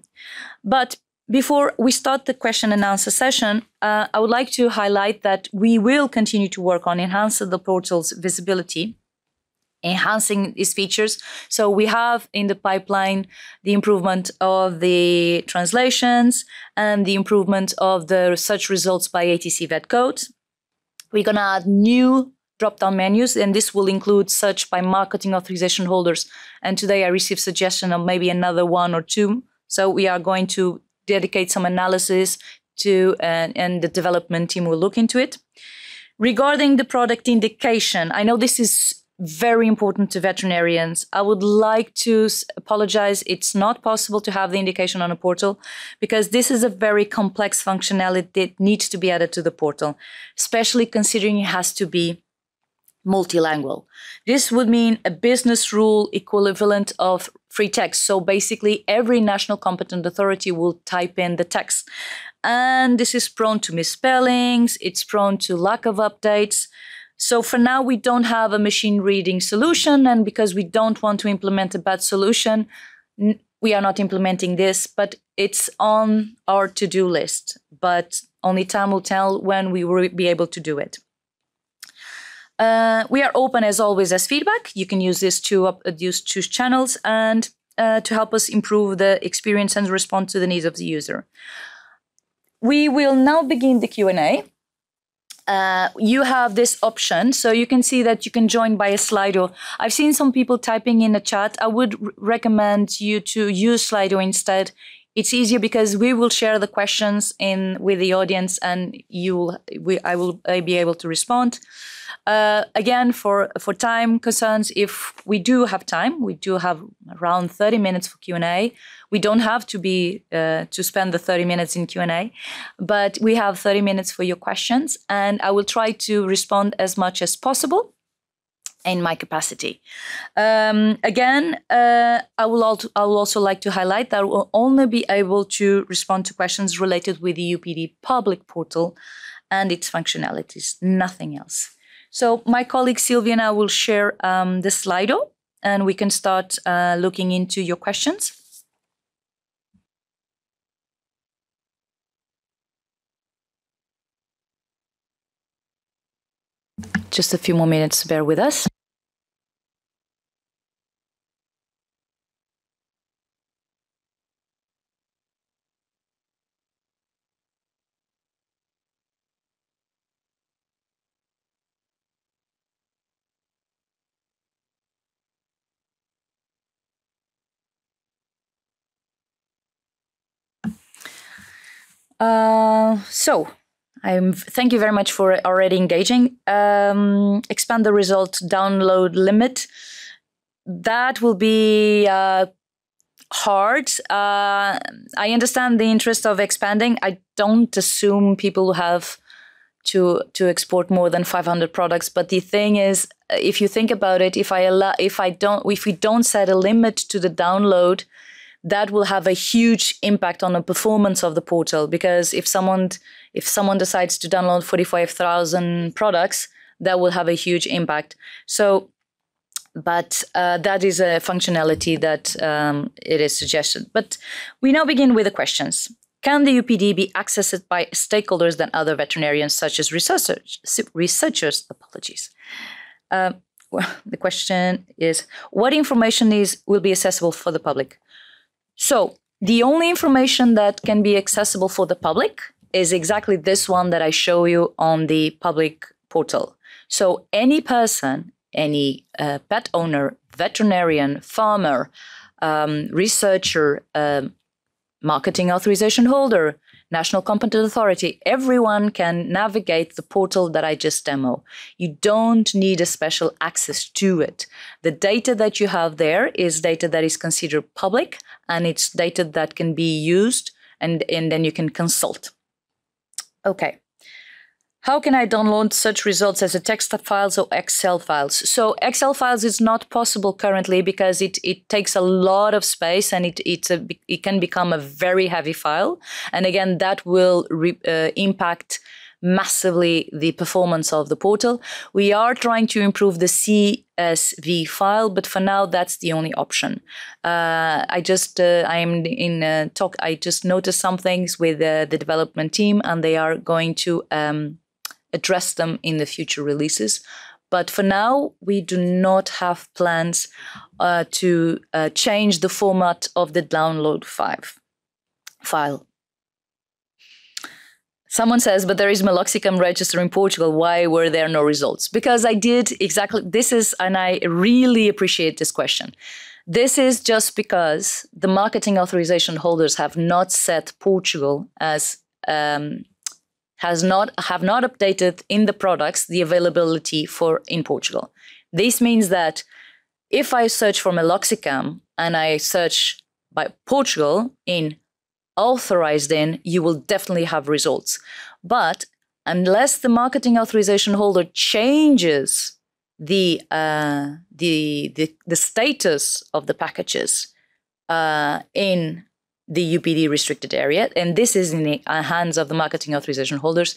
But before we start the question and answer session, uh, I would like to highlight that we will continue to work on enhancing the portal's visibility, enhancing its features. So we have in the pipeline the improvement of the translations and the improvement of the search results by ATC vet code we're going to add new drop-down menus, and this will include search by marketing authorization holders. And today I received suggestion of maybe another one or two. So we are going to dedicate some analysis to, uh, and the development team will look into it. Regarding the product indication, I know this is very important to veterinarians. I would like to apologize. It's not possible to have the indication on a portal because this is a very complex functionality that needs to be added to the portal, especially considering it has to be multilingual. This would mean a business rule equivalent of free text. So basically, every national competent authority will type in the text. And this is prone to misspellings, it's prone to lack of updates. So for now, we don't have a machine reading solution. And because we don't want to implement a bad solution, we are not implementing this, but it's on our to do list. But only time will tell when we will be able to do it. Uh, we are open as always as feedback. You can use this to uh, use choose channels and uh, to help us improve the experience and respond to the needs of the user. We will now begin the Q&A. Uh, you have this option. So you can see that you can join by a Slido. I've seen some people typing in the chat. I would recommend you to use Slido instead. It's easier because we will share the questions in with the audience, and you will, we, I will be able to respond. Uh, again, for for time concerns, if we do have time, we do have around 30 minutes for Q and A. We don't have to be uh, to spend the 30 minutes in Q and A, but we have 30 minutes for your questions, and I will try to respond as much as possible in my capacity. Um, again, uh, I will also I will also like to highlight that I will only be able to respond to questions related with the UPD public portal and its functionalities, nothing else. So my colleague Sylvia and I will share um, the Slido and we can start uh, looking into your questions. Just a few more minutes, bear with us. Uh, so, I'm thank you very much for already engaging. Um, expand the result download limit. That will be uh, hard. Uh, I understand the interest of expanding. I don't assume people have to to export more than 500 products. But the thing is, if you think about it, if I allow, if I don't, if we don't set a limit to the download, that will have a huge impact on the performance of the portal because if someone if someone decides to download 45,000 products that will have a huge impact. So but uh, that is a functionality that um, it is suggested. But we now begin with the questions. Can the UPD be accessed by stakeholders than other veterinarians such as researchers researchers? Apologies. Uh, well, the question is what information is will be accessible for the public so the only information that can be accessible for the public is exactly this one that I show you on the public portal. So any person, any uh, pet owner, veterinarian, farmer, um, researcher, um, marketing authorization holder, national competent authority, everyone can navigate the portal that I just demo. You don't need a special access to it. The data that you have there is data that is considered public and it's data that can be used and, and then you can consult. Okay. How can I download such results as a text files or Excel files? So Excel files is not possible currently because it, it takes a lot of space and it, it's a, it can become a very heavy file. And again, that will re, uh, impact massively the performance of the portal. We are trying to improve the CSV file, but for now that's the only option. Uh, I just uh, I'm in uh, talk. I just noticed some things with uh, the development team, and they are going to um, address them in the future releases. But for now, we do not have plans uh, to uh, change the format of the download five file. Someone says, but there is meloxicam register in Portugal. Why were there no results? Because I did exactly this is, and I really appreciate this question. This is just because the marketing authorization holders have not set Portugal as um, has not have not updated in the products the availability for in Portugal. This means that if I search for meloxicam and I search by Portugal in authorized in, you will definitely have results. But unless the marketing authorization holder changes the uh, the, the the status of the packages uh, in the UPD restricted area, and this is in the hands of the marketing authorization holders,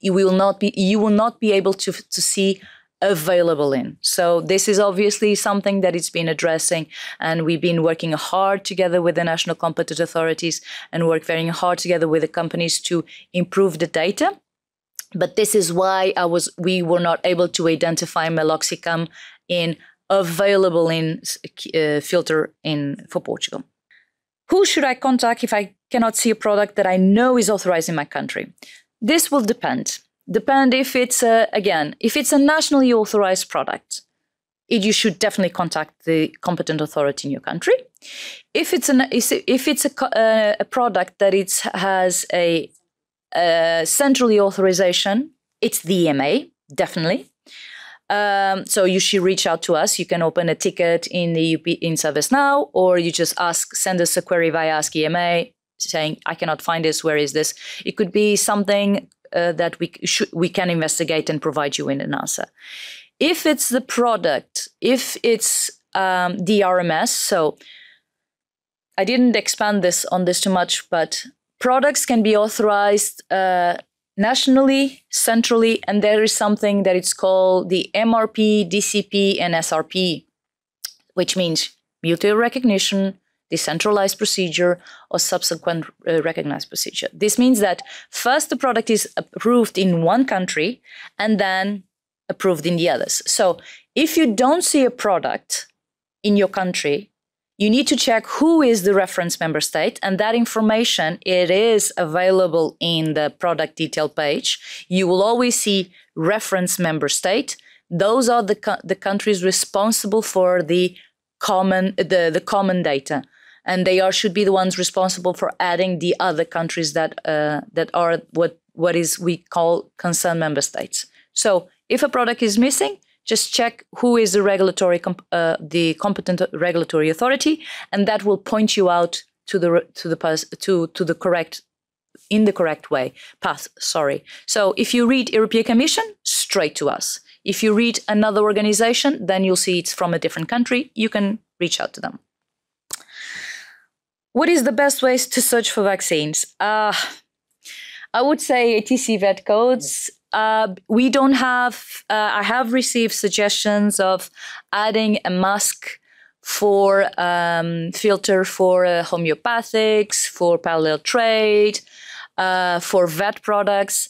you will not be you will not be able to to see available in. So this is obviously something that it's been addressing, and we've been working hard together with the national competent authorities and work very hard together with the companies to improve the data. But this is why I was we were not able to identify meloxicam in available in uh, filter in for Portugal. Who should I contact if I cannot see a product that I know is authorized in my country? This will depend. Depend if it's a, again if it's a nationally authorized product it, you should definitely contact the competent authority in your country. If it's an if it's a, uh, a product that it has a, a centrally authorization it's the ema definitely um, so you should reach out to us. You can open a ticket in the UP in ServiceNow, or you just ask, send us a query via Ask EMA saying, "I cannot find this. Where is this?" It could be something uh, that we should we can investigate and provide you with an answer. If it's the product, if it's um, the RMS, so I didn't expand this on this too much, but products can be authorized uh, nationally, centrally, and there is something that it's called the MRP, DCP, and SRP, which means mutual recognition, decentralized procedure or subsequent uh, recognized procedure. This means that first the product is approved in one country and then approved in the others. So if you don't see a product in your country, you need to check who is the reference member state and that information it is available in the product detail page you will always see reference member state those are the, the countries responsible for the common the, the common data and they are should be the ones responsible for adding the other countries that uh, that are what what is we call concerned member states. So if a product is missing, just check who is the regulatory uh, the competent regulatory authority, and that will point you out to the to the to to the correct in the correct way path. Sorry. So if you read European Commission, straight to us. If you read another organization, then you'll see it's from a different country. You can reach out to them. What is the best ways to search for vaccines? Uh, I would say ATC vet codes. Uh, we don't have, uh, I have received suggestions of adding a mask for um, filter for uh, homeopathics, for parallel trade, uh, for vet products.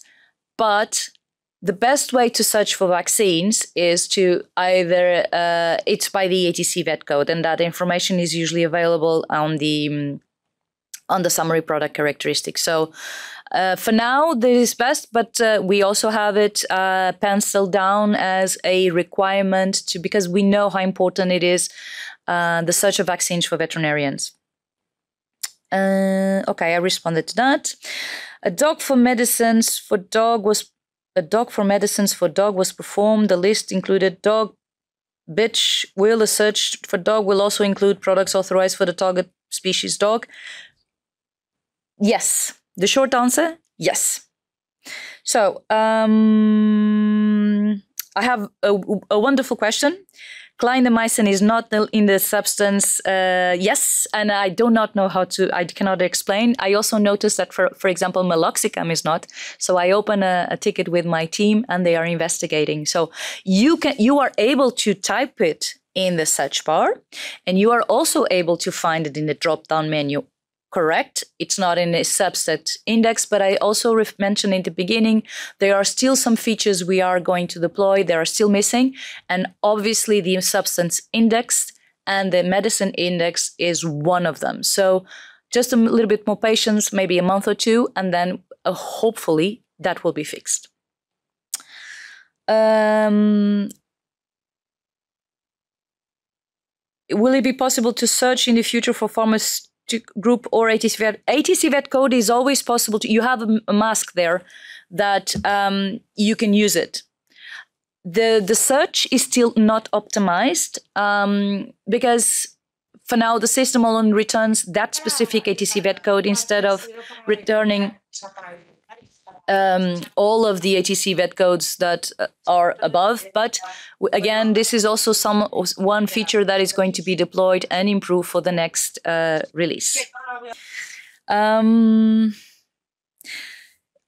But the best way to search for vaccines is to either uh, it's by the ATC vet code, and that information is usually available on the um, on the summary product characteristics. So. Uh, for now, this is best, but uh, we also have it uh, penciled down as a requirement to because we know how important it is uh, the search of vaccines for veterinarians. Uh, okay, I responded to that. A dog for medicines for dog was a dog for medicines for dog was performed. The list included dog, bitch. Will the search for dog will also include products authorized for the target species dog? Yes. The short answer, yes. So um, I have a, a wonderful question clindamycin is not in the substance. Uh, yes, and I do not know how to. I cannot explain. I also noticed that, for for example, meloxicam is not. So I open a, a ticket with my team, and they are investigating. So you can you are able to type it in the search bar, and you are also able to find it in the drop down menu correct. It's not in a subset index, but I also mentioned in the beginning, there are still some features we are going to deploy. They are still missing. And obviously the substance index and the medicine index is one of them. So just a little bit more patience, maybe a month or two, and then uh, hopefully that will be fixed. Um, will it be possible to search in the future for pharmaceutical group or ATC vet. Code is always possible to, you have a, a mask there that um, you can use it. The, the search is still not optimized um, because for now the system only returns that specific ATC vet code instead of returning um, all of the ATC vet codes that uh, are above. But again, this is also some one feature that is going to be deployed and improved for the next uh, release. Um,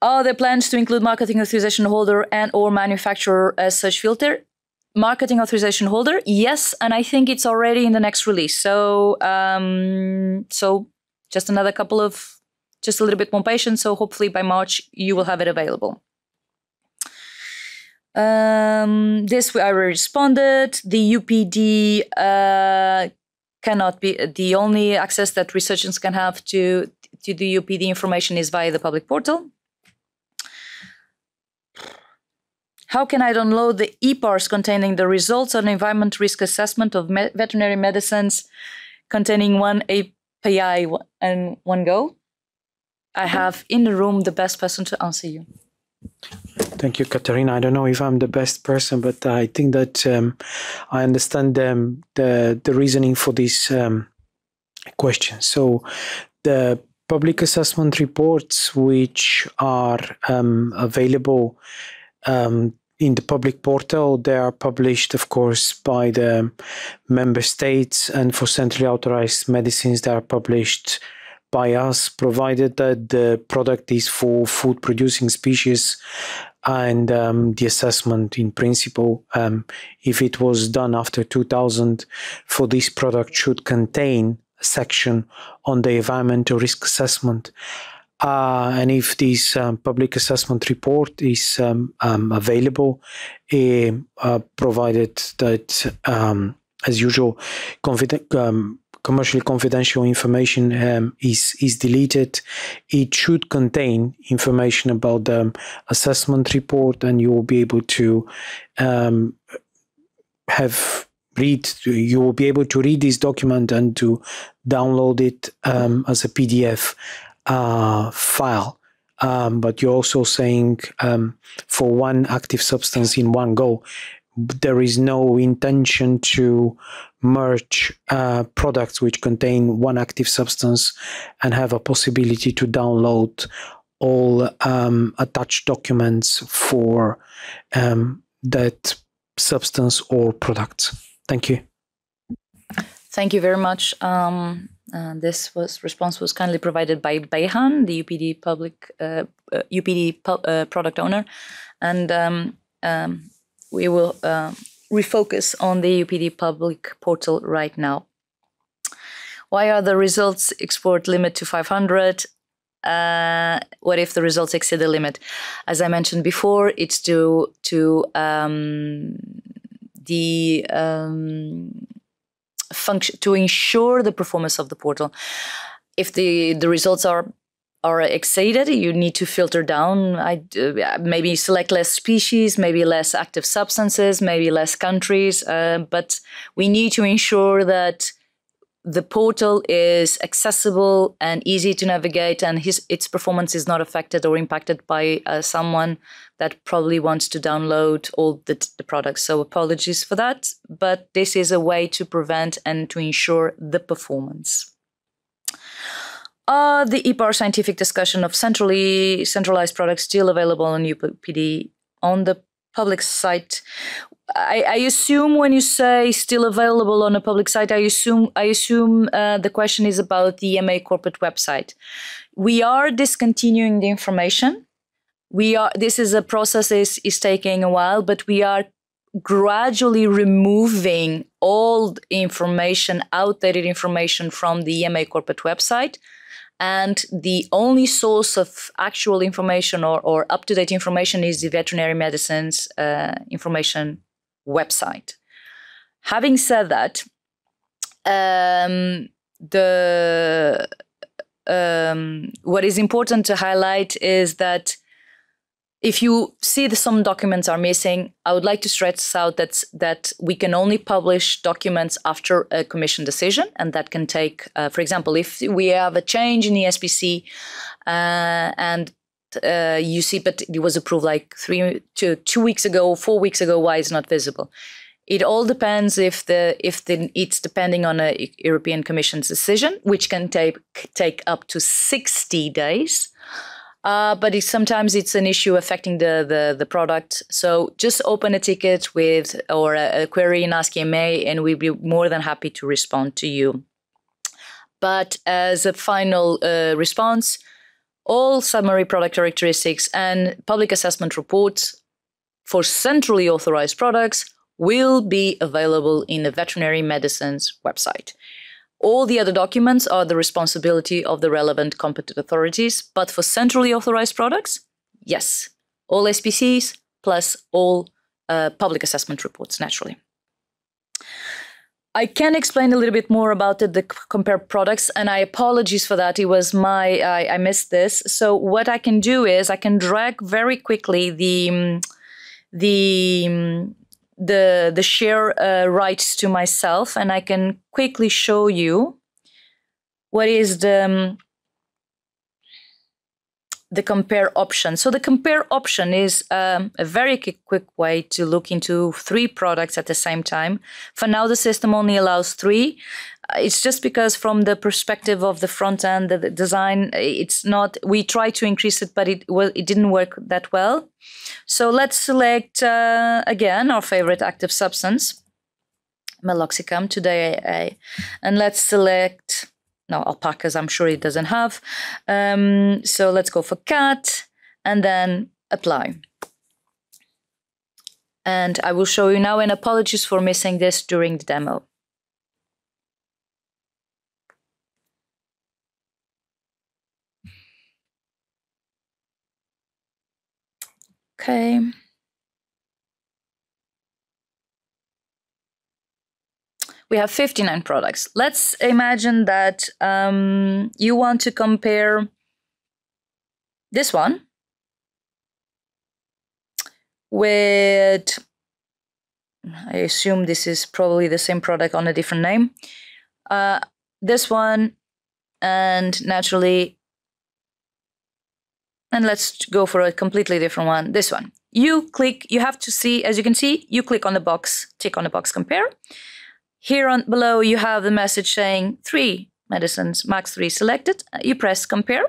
are there plans to include marketing authorization holder and or manufacturer as such filter? Marketing authorization holder, yes, and I think it's already in the next release. So, um, so just another couple of, just a little bit more patience. So hopefully by March you will have it available. Um, this we already responded. The UPD uh, cannot be the only access that researchers can have to to the UPD information is via the public portal. How can I download the EPARS containing the results on environment risk assessment of me veterinary medicines containing one API and one go? I have in the room the best person to answer you. Thank you, Catarina. I don't know if I'm the best person, but I think that um, I understand um, the the reasoning for this um, question. So, the public assessment reports, which are um, available um, in the public portal. They are published, of course, by the member states, and for centrally authorized medicines, they are published by us, provided that the product is for food producing species and um, the assessment in principle, um, if it was done after 2000 for this product, should contain a section on the environmental risk assessment. Uh, and if this um, public assessment report is um, um, available, uh, uh, provided that, um, as usual, um, commercially confidential information um, is is deleted, it should contain information about the assessment report, and you will be able to have read you will be able to read this document and to download it um, as a pdf uh, file. Um, but you're also saying um, for one active substance in one go, there is no intention to merge uh, products which contain one active substance and have a possibility to download all um, attached documents for um, that substance or product. Thank you. Thank you very much. Um, uh, this was response was kindly provided by Bayhan, the UPD public uh, uh, UPD pu uh, product owner, and um, um, we will uh, refocus on the UPD public portal right now. Why are the results export limit to 500? Uh, what if the results exceed the limit? As I mentioned before, it's to to um, the um, function to ensure the performance of the portal. If the the results are are exceeded, you need to filter down. I uh, maybe select less species, maybe less active substances, maybe less countries. Uh, but we need to ensure that the portal is accessible and easy to navigate, and his, its performance is not affected or impacted by uh, someone that probably wants to download all the, the products. So apologies for that, but this is a way to prevent and to ensure the performance. Are the EPAR scientific discussion of centrally centralized products still available on UPD on the public site? I, I, assume when you say still available on a public site, I assume I assume uh, the question is about the EMA corporate website. We are discontinuing the information. We are. This is a process is is taking a while, but we are gradually removing all information, outdated information from the EMA corporate website. And the only source of actual information or, or up to date information is the veterinary medicines uh, information website. Having said that, um, the um, what is important to highlight is that if you see that some documents are missing, I would like to stress out that that we can only publish documents after a commission decision, and that can take, uh, for example, if we have a change in the SPC uh, and uh, you see, but it was approved like three to two weeks ago, four weeks ago. Why it's not visible? It all depends if the if the it's depending on a European Commission's decision, which can take take up to sixty days. Uh, but it's, sometimes it's an issue affecting the, the, the product. So just open a ticket with or a, a query in Ask EMA, and we'll be more than happy to respond to you. But as a final uh, response, all summary product characteristics and public assessment reports for centrally authorized products will be available in the veterinary medicines website. All the other documents are the responsibility of the relevant competent authorities, but for centrally authorized products, yes, all SPCs plus all uh, public assessment reports, naturally. I can explain a little bit more about the, the compare products, and I apologize for that. It was my I, I, missed this. So what I can do is I can drag very quickly the um, the um, the the share uh, rights to myself, and I can quickly show you what is the um, the compare option. So the compare option is um, a very quick way to look into three products at the same time. For now, the system only allows three. It's just because from the perspective of the front end, the, design, it's not. We try to increase it, but it well, it didn't work that well. So let's select uh, again our favorite active substance, meloxicam today, and let's select no alpacas i'm sure it doesn't have um, so let's go for cat and then apply and i will show you now and apologies for missing this during the demo okay we have 59 products. Let's imagine that um, you want to compare this one with, I assume this is probably the same product on a different name. Uh, this one, and naturally, and let's go for a completely different one, this one. You click, you have to see, as you can see, you click on the box, tick on the box compare. Here on below, you have the message saying three medicines, max three selected. You press compare,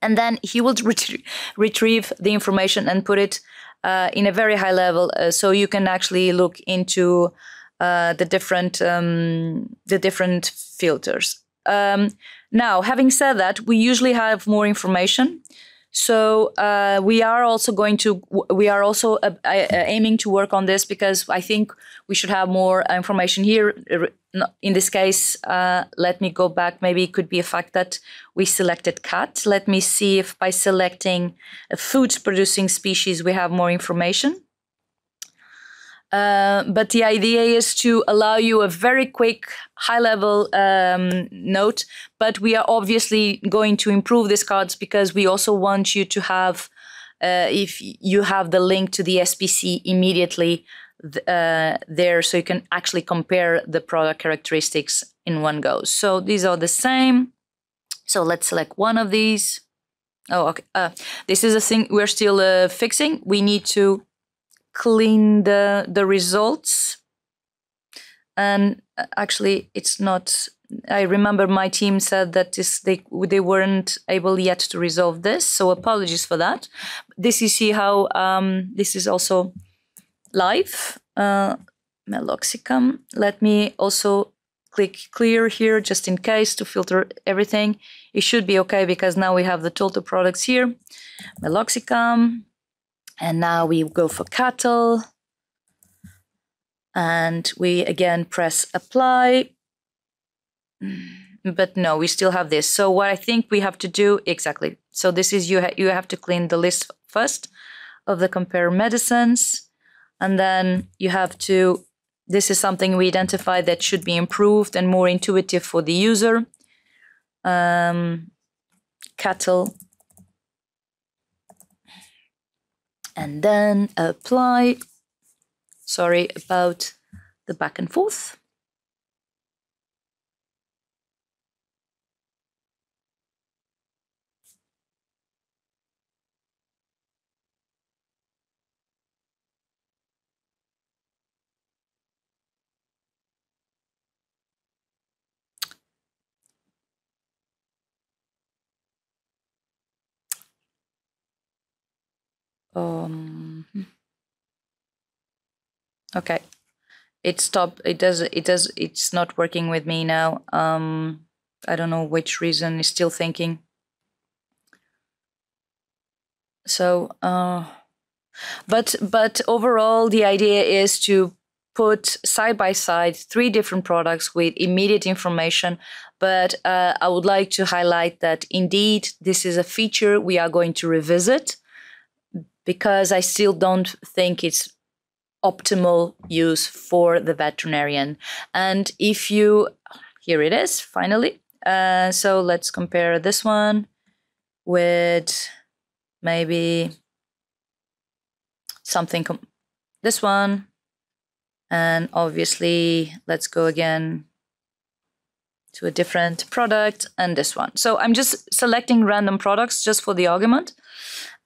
and then he will ret retrieve the information and put it uh, in a very high level, uh, so you can actually look into uh, the different um, the different filters. Um, now, having said that, we usually have more information. So uh, we are also going to we are also uh, uh, aiming to work on this because I think we should have more information here. In this case, uh, let me go back. Maybe it could be a fact that we selected cat. Let me see if by selecting a food producing species we have more information. Uh, but the idea is to allow you a very quick, high level um, note. But we are obviously going to improve these cards because we also want you to have, uh, if you have the link to the SPC immediately uh, there, so you can actually compare the product characteristics in one go. So these are the same. So let's select one of these. Oh, okay. Uh, this is a thing we're still uh, fixing. We need to clean the the results. And uh, actually it's not i remember my team said that this they they weren't able yet to resolve this so apologies for that. This you see how um, this is also live uh, meloxicam. Let me also click clear here just in case to filter everything. It should be okay because now we have the total products here. Meloxicam and now we go for cattle. And we again press apply. But no, we still have this. So what I think we have to do exactly. So this is you ha you have to clean the list first of the compare medicines. And then you have to this is something we identify that should be improved and more intuitive for the user. Um, cattle and then apply. Sorry about the back and forth. Um okay. It stopped it does it does it's not working with me now. Um i don't know which reason is still thinking. So, uh, but but overall, the idea is to put side by side three different products with immediate information. But uh, I would like to highlight that indeed this is a feature we are going to revisit because I still don't think it's optimal use for the veterinarian. And if you, here it is, finally. Uh, so let's compare this one with maybe something, this one. And obviously, let's go again to a different product and this one. So I'm just selecting random products just for the argument.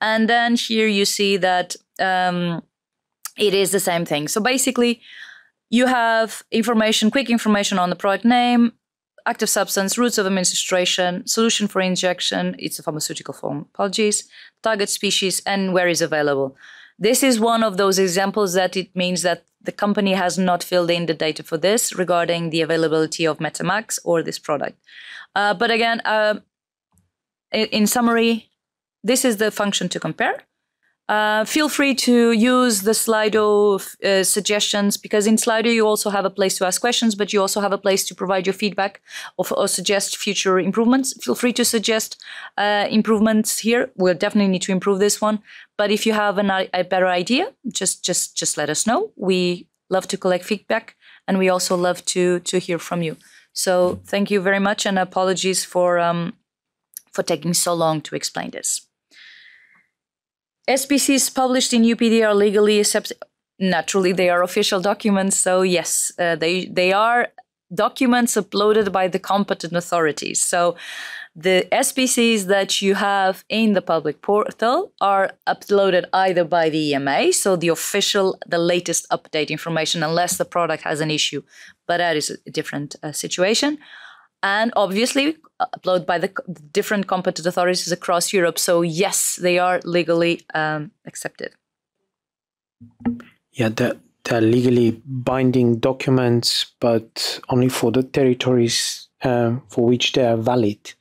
And then here you see that um, it is the same thing. So basically, you have information, quick information on the product name, active substance, routes of administration, solution for injection, it's a pharmaceutical form, apologies, target species, and where is available. This is one of those examples that it means that the company has not filled in the data for this regarding the availability of Metacam or this product. Uh, but again, uh, in summary, this is the function to compare. Uh, feel free to use the Slido uh, suggestions because in Slido you also have a place to ask questions, but you also have a place to provide your feedback or, or suggest future improvements. Feel free to suggest uh, improvements here. We'll definitely need to improve this one. But if you have an, a better idea, just just just let us know. We love to collect feedback, and we also love to to hear from you. So thank you very much, and apologies for um, for taking so long to explain this. SPCs published in UPD are legally accepted. Naturally, they are official documents, so yes, uh, they they are documents uploaded by the competent authorities. So the SPCs that you have in the public portal are uploaded either by the EMA, so the official, the latest update information, unless the product has an issue, but that is a different uh, situation, and obviously uploaded by the different competent authorities across Europe. So yes, they are legally um, accepted. Yeah, they're, they're, legally binding documents, but only for the territories um, for which they are valid.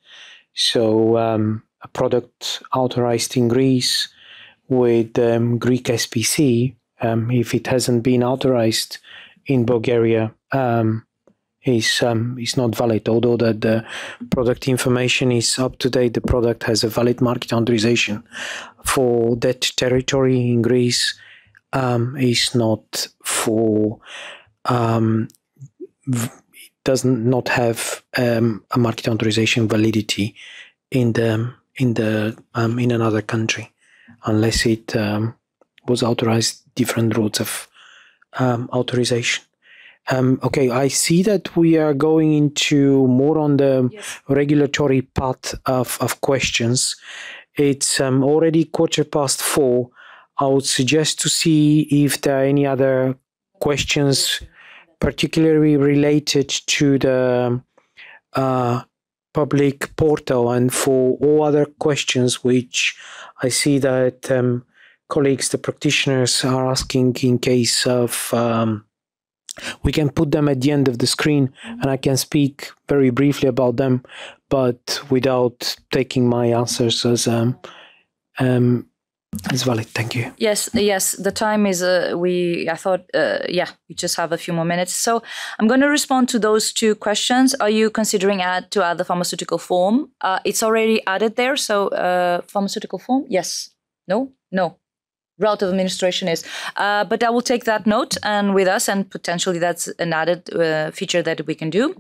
So um, a product authorized in Greece with um, Greek SPC, um, if it hasn't been authorized in Bulgaria, um, is um, is not valid. Although that the product information is up to date, the product has a valid market authorization for that territory in Greece. Um, is not for um, does not not have um, a market authorization validity in the in the um, in another country unless it um, was authorized different routes of um, authorization. Um, okay, I see that we are going into more on the yes. regulatory path of, of questions. It's um, already quarter past four. I would suggest to see if there are any other questions, particularly related to the uh, public portal. And for all other questions, which I see that um, colleagues, the practitioners, are asking in case of um, we can put them at the end of the screen and I can speak very briefly about them, but without taking my answers as um, um, as valid. Thank you. Yes, yes. The time is. Uh, we. I thought. Uh, yeah, we just have a few more minutes. So I'm going to respond to those two questions. Are you considering add to add the pharmaceutical form? Uh, it's already added there. So uh, pharmaceutical form. Yes. No. No route of administration is. Uh, but I will take that note and with us, and potentially that's an added uh, feature that we can do.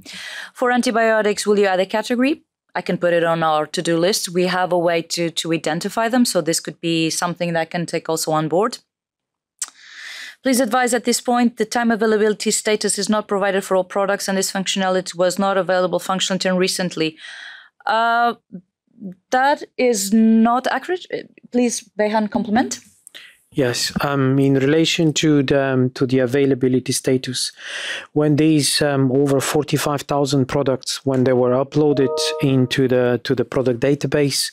For antibiotics, will you add a category? I can put it on our to-do list. We have a way to to identify them, so this could be something that can take also on board. Please advise at this point the time availability status is not provided for all products, and this functionality was not available functional until recently. Uh, that is not accurate. Please, Behan, complement. Yes, um, in relation to the um, to the availability status, when these um, over forty five thousand products, when they were uploaded into the to the product database,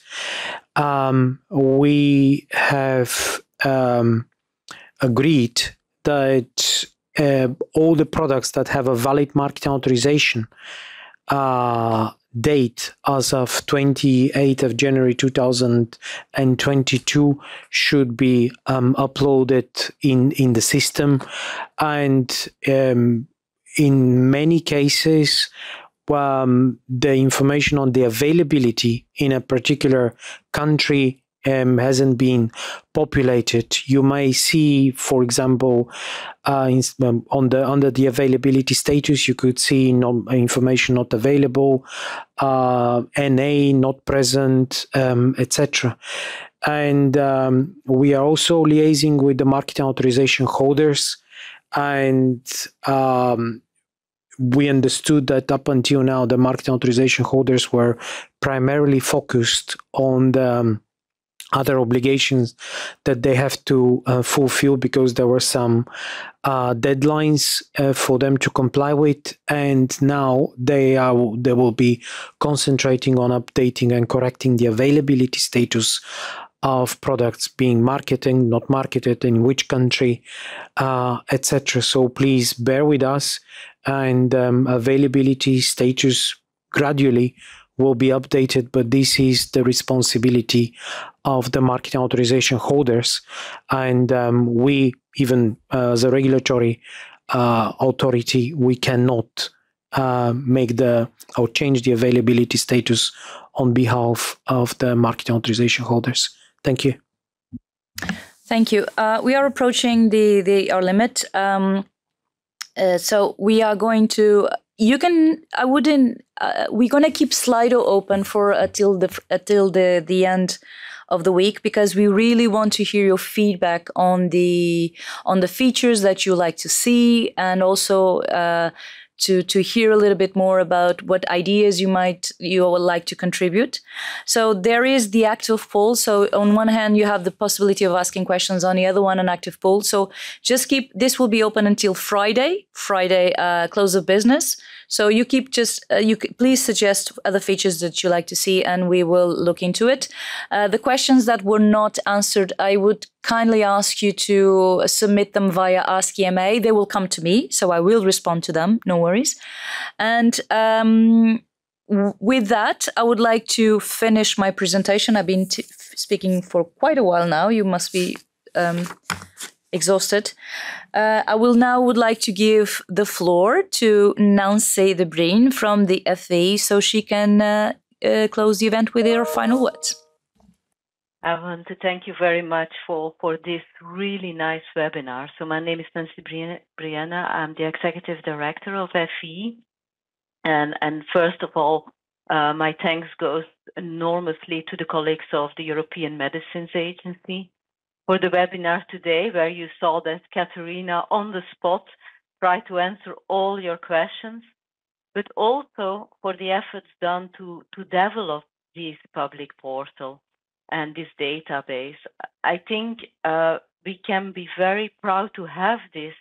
um, we have um, agreed that uh, all the products that have a valid market authorization, uh, date as of 28th of January 2022 should be um, uploaded in, in the system. And um, in many cases, um, the information on the availability in a particular country um, hasn't been populated. You may see, for example, uh, in, um, on the under the availability status, you could see no, information not available, uh, NA not present, um, etc. And um, we are also liaising with the marketing authorization holders, and um, we understood that up until now, the marketing authorization holders were primarily focused on the um, other obligations that they have to uh, fulfill because there were some uh, deadlines uh, for them to comply with. And now they are they will be concentrating on updating and correcting the availability status of products being marketed not marketed in which country uh, etc so please bear with us and um, availability status gradually will be updated, but this is the responsibility of the marketing authorization holders. And um, we, even uh, as a regulatory uh, authority, we cannot uh, make the or change the availability status on behalf of the marketing authorization holders. Thank you. Thank you. Uh, we are approaching the, the our limit. Um, uh, so we are going to you can i wouldn't uh, we're to keep Slido open for until the until the the end of the week because we really want to hear your feedback on the on the features that you like to see and also uh, to to hear a little bit more about what ideas you might you would like to contribute. So there is the active poll. So on one hand, you have the possibility of asking questions. On the other one, an active poll. So just keep this will be open until Friday. Friday uh, close of business. So you keep just uh, you please suggest other features that you like to see, and we will look into it. Uh, the questions that were not answered, I would kindly ask you to submit them via Ask EMA. They will come to me, so I will respond to them. No worries. And um, with that, I would like to finish my presentation. I've been speaking for quite a while now. You must be um, exhausted. Uh, I will now would like to give the floor to Nancy De Briyne from the FVE so she can uh, uh, close the event with her final words. I want to thank you very much for, for this really nice webinar. So my name is Nancy Briyne. I'm the Executive Director of FVE. And, and first of all, uh, my thanks goes enormously to the colleagues of the European Medicines Agency for the webinar today, where you saw that Catarina on the spot tried to answer all your questions, but also for the efforts done to, to develop this public portal and this database. I think uh, we can be very proud to have this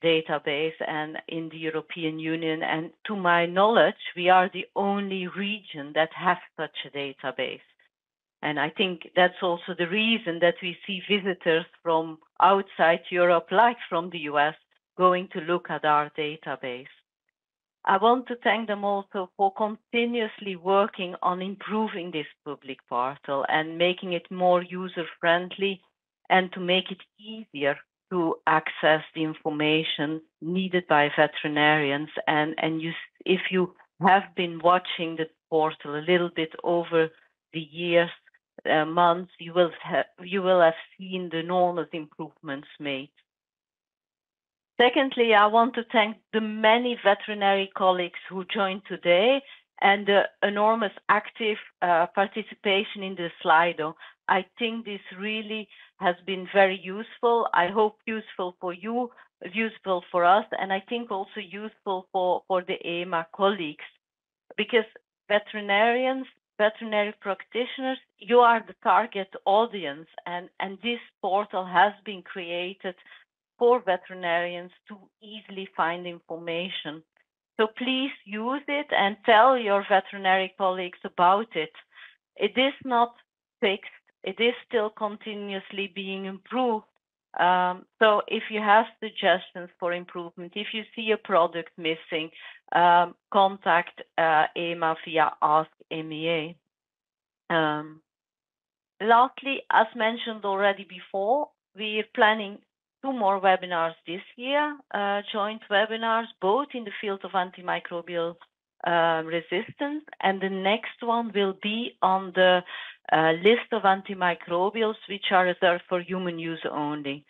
database and in the European Union. And to my knowledge, we are the only region that has such a database. And I think that's also the reason that we see visitors from outside Europe, like from the US, going to look at our database. I want to thank them also for continuously working on improving this public portal and making it more user friendly and to make it easier to access the information needed by veterinarians. And, and you, if you have been watching the portal a little bit over the years, uh, months, you will have you will have seen the enormous improvements made. Secondly, I want to thank the many veterinary colleagues who joined today and the enormous active uh, participation in the Slido. I think this really has been very useful. I hope useful for you, useful for us, and I think also useful for, for the EMA colleagues because veterinarians veterinary practitioners, you are the target audience, and, and this portal has been created for veterinarians to easily find information. So please use it and tell your veterinary colleagues about it. It is not fixed, it is still continuously being improved, Um, so if you have suggestions for improvement, if you see a product missing, um, contact uh, EMA via Ask EMA. Um, lastly, as mentioned already before, we're planning two more webinars this year, uh, joint webinars, both in the field of antimicrobial uh, resistance, and the next one will be on the uh, list of antimicrobials which are reserved for human use only.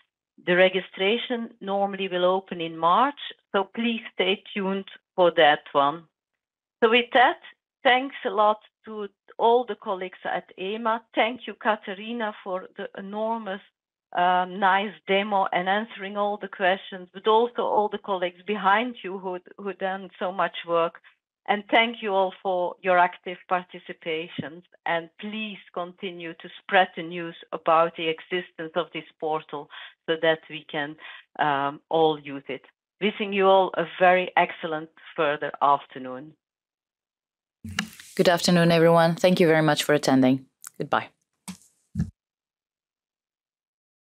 The registration normally will open in March, so please stay tuned for that one. So with that, thanks a lot to all the colleagues at EMA. Thank you, Catarina, for the enormous um, nice demo and answering all the questions, but also all the colleagues behind you who who done so much work. And thank you all for your active participations. And please continue to spread the news about the existence of this portal so that we can um, all use it. Wishing you all a very excellent further afternoon. Good afternoon, everyone. Thank you very much for attending. Goodbye.